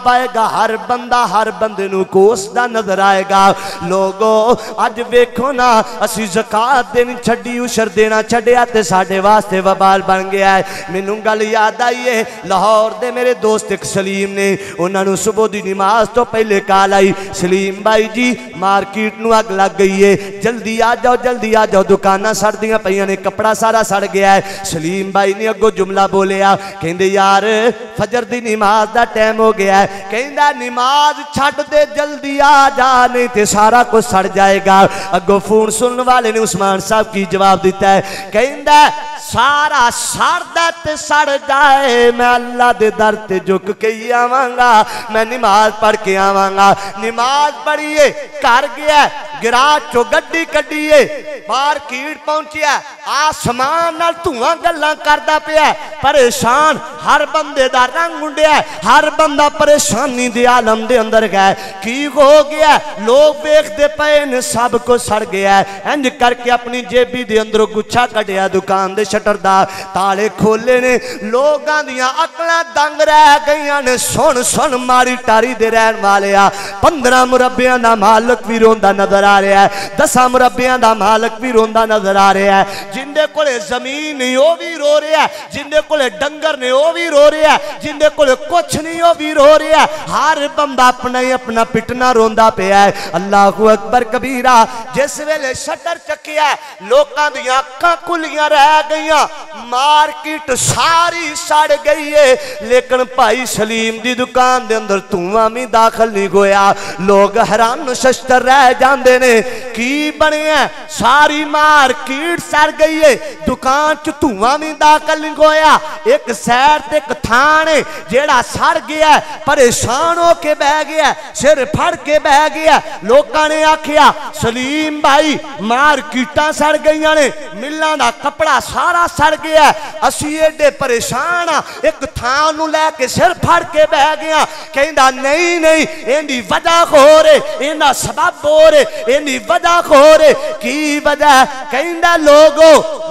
[SPEAKER 2] आएगा। हर बंदा हर बंदे कोसदा नज़र आएगा। लोगो अज वेखो ना, असी जकात देनी छी उशर देना छड़िया तो साढ़े वास्ते वबाल बन गया है। मैनू गल याद आई है, लाहौर दे मेरे दोस्त एक सलीम ने उन्होंने सुबह की नमाज़ तो पहले कॉल आई। सलीम भाई जी, मार्केट न अग लग गई है। जल्दी आ जाओ, जल्दी आ जाओ, दुकाना सड़दियाँ पे ने कपड़ा सारा सड़ गया है। सलीम भाई ने अगो जुमला बोलिया कहते फजर की नमाज़ का टाइम हो गया है। कहता नमाज़ छड़ दे, जल्दी आ जा, नहीं तो सारा कुछ सड़ जाएगा। अगो फ़ोन सुनने वाले ने उस्मान साहब की जवाब दिता है। कहता सारा सड़दा सड़ जाए, मैं अल्लाह दे दर ते झुक के ही आवांगा, मैं नमाज़ पढ़ के आवांगा। नमाज़ पढ़िए, घर गया गिरा चो गड्डी कड्डीए, बाहर कीड़ पहुंचिया। आसमान नाल धुआँ गल्लां करदा पिया परेशान हर बंदे दा रंग उंडिया हर बंदा परेशानी दे आलम दे अंदर गया की हो गया? लोग देखते पे ने, सब कुछ सड़ गया इंज करके अपनी जेबी दे अंदरों गुच्छा कटिया दुकान दे शटर ताले खोले ने, लोगों दियाँ दंग रह गई ने। सुन सुन, मारी टारी दे रहन वाले पंद्रह मुरब्बियाँ दा मालक भी रोंदा नज़र आ रहा है। दसा मुरब्बियाँ दा मालक भी रोंदा नज़र आ रहा है। जिंदे कोले ज़मीन नहीं वो भी रो रहा है जिंदे कोले डंगर ने वो भी रो रहा है जिंदे कोले कुछ नहीं वो भी रो रहा है हर बंदा अपना ही अपना पिटना रोंदा पिया है। अल्लाह अकबर कबीरा, जिस वेले शटर चकिया लोगों दियाँ अखां खुलियाँ रह गई मार्केट सारी सड़ गई है। लेकिन भाई सलीम की दुकान के अंदर धुआँ भी दाखिल नहीं होया। लोग हैरान शस्त्र रह जाते ने, की बनया सारी मार्केट सड़ गई है दुकान च धुआँ भी दाखिल नहीं होया एक सैर ते एक थान है जेड़ा सड़ गया परेशान हो के बह गया सिर फड़ के बह गया लोगों ने आखिया सलीम भाई मार्केटा सड़ गई ने मिलों का कपड़ा सारा सड़ गया असी एडे परेशान हाँ एक थान लैके सिर फड़ के बह गया कहता नहीं नहीं इनकी वजह हो रहे इन्ना सबब हो रहे इनकी वजह हो रहे की वजह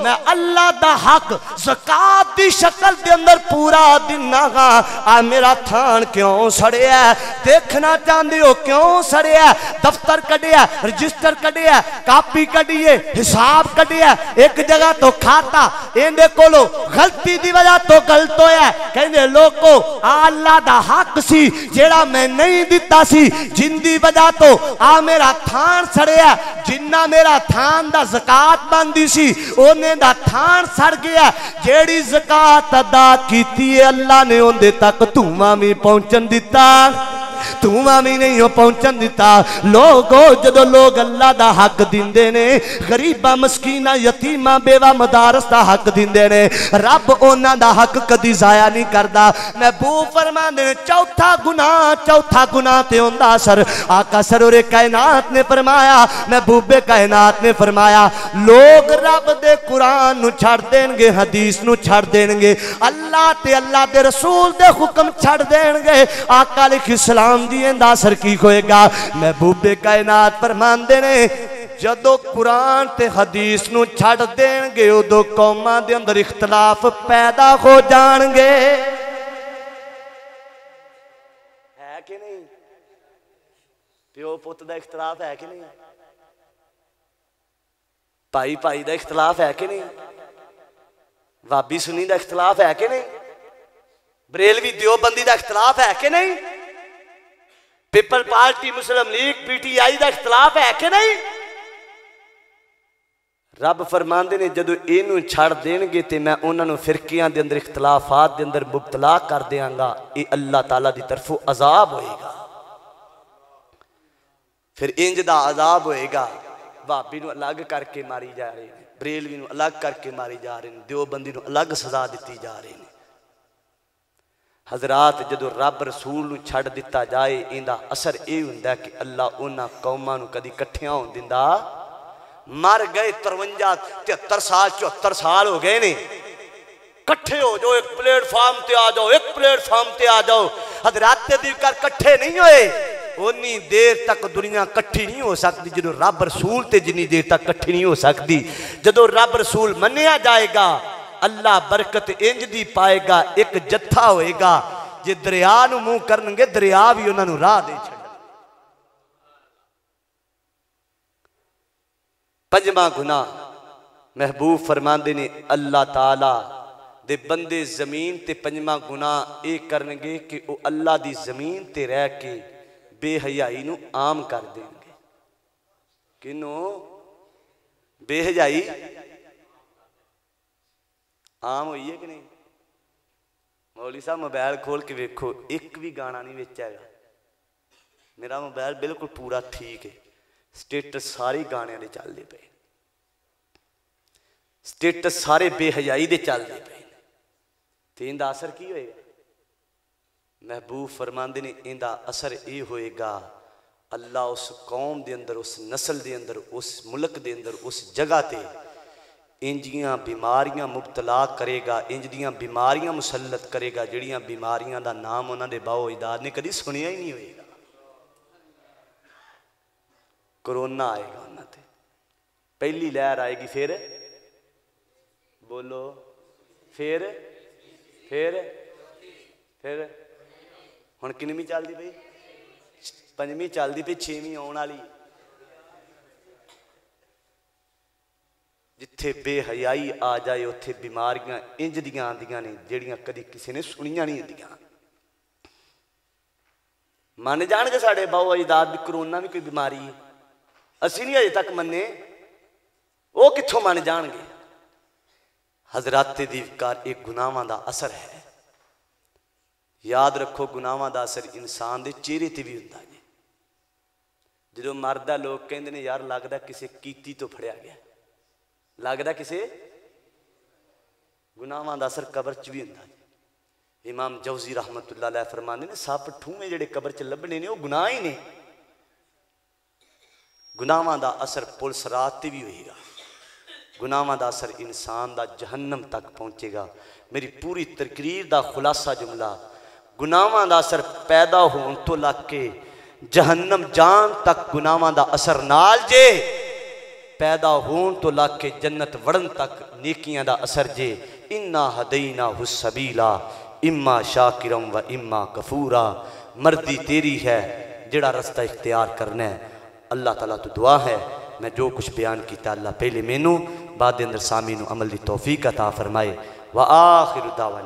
[SPEAKER 2] मैं अल्लाह का हक, जकात की शक्ल के अंदर पूरा दिन गा। आ, मेरा थान क्यों सड़िया देखना चाहते हो क्यों सड़िया दफ्तर कटिया रजिस्टर कटिया कापी कटिए हिसाब कटिया एक जगह तो खाता इन्हें कोलो गलती की वजह तो गलत होया कहते लोगो अल्लाह का हक सी, जेड़ा मैं नहीं दिता सी, जिंदी वजह तो आ मेरा थान सड़िया जिन्ना मेरा थान दा जकात बनती सी ओने दा थान सड़ गया जेड़ी जकात अदा की अल्लाह ने उनके तक धुआँ भी पहुंचन धुआँ भी नहीं पहुंचन दिता। लोगो जो लोग अल्लाह का हक देंगे ने, गरीबा, मस्कीना, यतीमा, बेवा, मदारस का हक देंगे ने, रब उन्हों हक कदी जाया नहीं करता मैं बू फरमा दे चौथा गुना चौथा गुना ते उनका असर। आका सरोरे कायनात ने फरमाया मैं बूबे कायनात ने फरमाया, लोग रब दे कुरान छड़ देंगे हदीस नु छड़ देंगे अल्लाह ते अल्लाह दे रसूल दे हुक्म छड़ देंगे आका लिख इस्लाम ਆਉਂਦੀ ਹੈ ਦਾ ਅਸਰ ਕੀ ਹੋਏਗਾ? ਮਹਿਬੂਬੇ ਕਾਇਨਾਤ ਫਰਮਾਉਂਦੇ ਨੇ, ਜਦੋਂ ਕੁਰਾਨ ਤੇ ਹਦੀਸ ਨੂੰ ਛੱਡ ਦੇਣਗੇ, ਉਦੋਂ ਕੌਮਾਂ ਦੇ ਅੰਦਰ ਇਖਤਲਾਫ ਪੈਦਾ ਹੋ ਜਾਣਗੇ। ਹੈ ਕਿ ਨਹੀਂ?
[SPEAKER 3] ਪਿਓ ਪੁੱਤ ਦਾ ਇਖਤਲਾਫ ਹੈ ਕਿ ਨਹੀਂ? ਭਾਈ ਭਾਈ ਦਾ ਇਖਤਲਾਫ ਹੈ ਕਿ ਨਹੀਂ? ਵਾਬੀ ਸੁਨੀ ਦਾ ਇਖਤਲਾਫ ਹੈ ਕਿ ਨਹੀਂ? ਬਰੇਲਵੀ ਦਿਓਬੰਦੀ ਦਾ ਇਖਤਲਾਫ ਹੈ ਕਿ ਨਹੀਂ? People party Muslim League PTI का इख्तलाफ है कि नहीं? रब फरमाते ने जो इन छड़ देंगे तो मैं उन्होंने फिरकिया के अंदर इख्तलाफात के अंदर मुबतला कर देंगा ये अल्लाह तला की तरफों अजाब होएगा। फिर इंज का अजाब होएगा। भाभी अलग करके मारी जा रहे हैं, बरेलवी अलग करके मारी जा रहे हैं दो बंदी अलग सजा दी जा रही है। हजरात जो रब रसूल छड़ दिता जाए, इंदा असर यह होंगे कि अल्लाह उन्होंने कौमां कभी कट्ठिया हो दिता मर गए तरवंजा तिहत्तर साल, चौहत्तर साल हो गए ने। कट्ठे हो जाओ, एक प्लेटफॉर्म से आ जाओ, एक प्लेटफॉर्म से आ जाओ। हजरात दिलकर कट्ठे नहीं होए। उन्नी देर तक दुनिया कट्ठी नहीं हो सकती जो रब रसूल से जिनी देर तक कट्ठी नहीं हो सकती जो रब रसूल मनिया जाएगा अल्लाह बरकत इंज दी पाएगा, एक जत्था होएगा। जे दरिया मूह करे दरिया भी उन्होंने राह दे पंजवा गुना महबूब फरमाते ने, अल्लाह तला दे बंदे ज़मीन ते पंजवा गुना ये करे कि वह अल्लाह की ज़मीन ते रह के बेहयाई आम कर देंगे किनों बेहजाई ਆਮ ਕਰ ਹੋਈ ਹੈ ਕਿ ਨਹੀਂ? ਮੌਲੀ ਸਾਹਿਬ ਮੋਬਾਈਲ ਖੋਲ ਕੇ ਵੇਖੋ, ਇੱਕ ਵੀ ਗਾਣਾ ਨਹੀਂ ਵਿੱਚ ਹੈਗਾ। ਮੇਰਾ ਮੋਬਾਈਲ ਬਿਲਕੁਲ ਪੂਰਾ ਠੀਕ ਹੈ ਸਟੇਟਸ ਸਾਰੇ ਗਾਣਿਆਂ ਦੇ ਚੱਲਦੇ ਪਏ। ਸਟੇਟਸ ਸਾਰੇ ਬੇਹਯਾਈ ਦੇ ਚੱਲਦੇ ਪਏ ਨੇ। ਤੇ ਇਹਦਾ ਅਸਰ ਕੀ ਹੋਏਗਾ? ਮਹਿਬੂਬ ਫਰਮਾਉਂਦੇ ਨੇ, ਇਹਦਾ ਅਸਰ ਇਹ ਹੋਏਗਾ, ਅੱਲਾ ਉਸ ਕੌਮ ਦੇ ਅੰਦਰ, ਉਸ ਨਸਲ ਦੇ ਅੰਦਰ, ਉਸ ਮੁਲਕ ਦੇ ਅੰਦਰ, ਉਸ ਜਗ੍ਹਾ ਤੇ इंज दियाँ बीमारियाँ मुबतला करेगा इंज दिया बीमारियाँ मुसलत करेगा जड़ियाँ बीमारियों का नाम उन्होंने बाओ इजाद ने कभी सुनिया ही नहीं होगा करोना आएगा उन्होंने पहली लहर आएगी, फिर बोलो, फिर फिर फिर। हम किनवी चलती पी पंजवी चलती पी छेवीं आने वाली ਜਿੱਥੇ ਬੇਹਯਾਈ ਆ ਜਾਏ, ਉੱਥੇ ਬਿਮਾਰੀਆਂ ਇੰਜ ਦੀਆਂ ਆਂਦੀਆਂ ਨੇ, ਜਿਹੜੀਆਂ ਕਦੀ ਕਿਸੇ ਨੇ ਸੁਣੀਆਂ ਨਹੀਂ ਹੁੰਦੀਆਂ। ਮੰਨ ਜਾਣਗੇ ਸਾਡੇ ਬਾਉ ਅਜਦਾਦ ਵੀ ਕਰੋਨਾ ਵੀ ਕੋਈ ਬਿਮਾਰੀ ਹੈ। ਅਸੀਂ ਨਹੀਂ ਅਜੇ ਤੱਕ ਮੰਨੇ। ਉਹ ਕਿੱਥੋਂ ਮੰਨ ਜਾਣਗੇ? ਹਜ਼ਰਤ ਦੀ ਵਿਕਾਰ ਇਹ ਗੁਨਾਹਾਂ ਦਾ ਅਸਰ ਹੈ। ਯਾਦ ਰੱਖੋ, ਗੁਨਾਹਾਂ ਦਾ ਅਸਰ ਇਨਸਾਨ ਦੇ ਚਿਹਰੇ ਤੇ ਵੀ ਹੁੰਦਾ ਜੀ ਜਦੋਂ ਮਰਦਾ, ਲੋਕ ਕਹਿੰਦੇ ਨੇ, ਯਾਰ, ਲੱਗਦਾ ਕਿਸੇ ਕੀਤੀ ਤੋਂ ਫੜਿਆ ਗਿਆ। लगता किसी गुनाहों का असर कबर च भी होंगे इमाम जौजी रहमत लै फरमाने सप ठूए जे कबर च लभने ने गुनाह ही ने गुनाहों का असर पुलिस रात भी होगा गुनाहों का असर इंसान का जहन्नम तक पहुंचेगा मेरी पूरी तकरीर का खुलासा जुमला गुनाहों का असर पैदा होने तो लग के जहन्नम जान तक गुनाहों का असर नाल जे पैदा होन तो लाके जन्नत वड़न तक नेकियाँ दा असर जे। इन्ना हदईना हुसबीला इम्मा शाकिरम व इम्मा कफूरा। मर्दी तेरी है, जड़ा रस्ता इख्तियार करना है। अल्लाह तला तो दुआ है, मैं जो कुछ बयान किया अल्लाह पहले मैनू, बाद अंदर सामी अमल की तोहफी का ता फरमाए। व आखिर दावा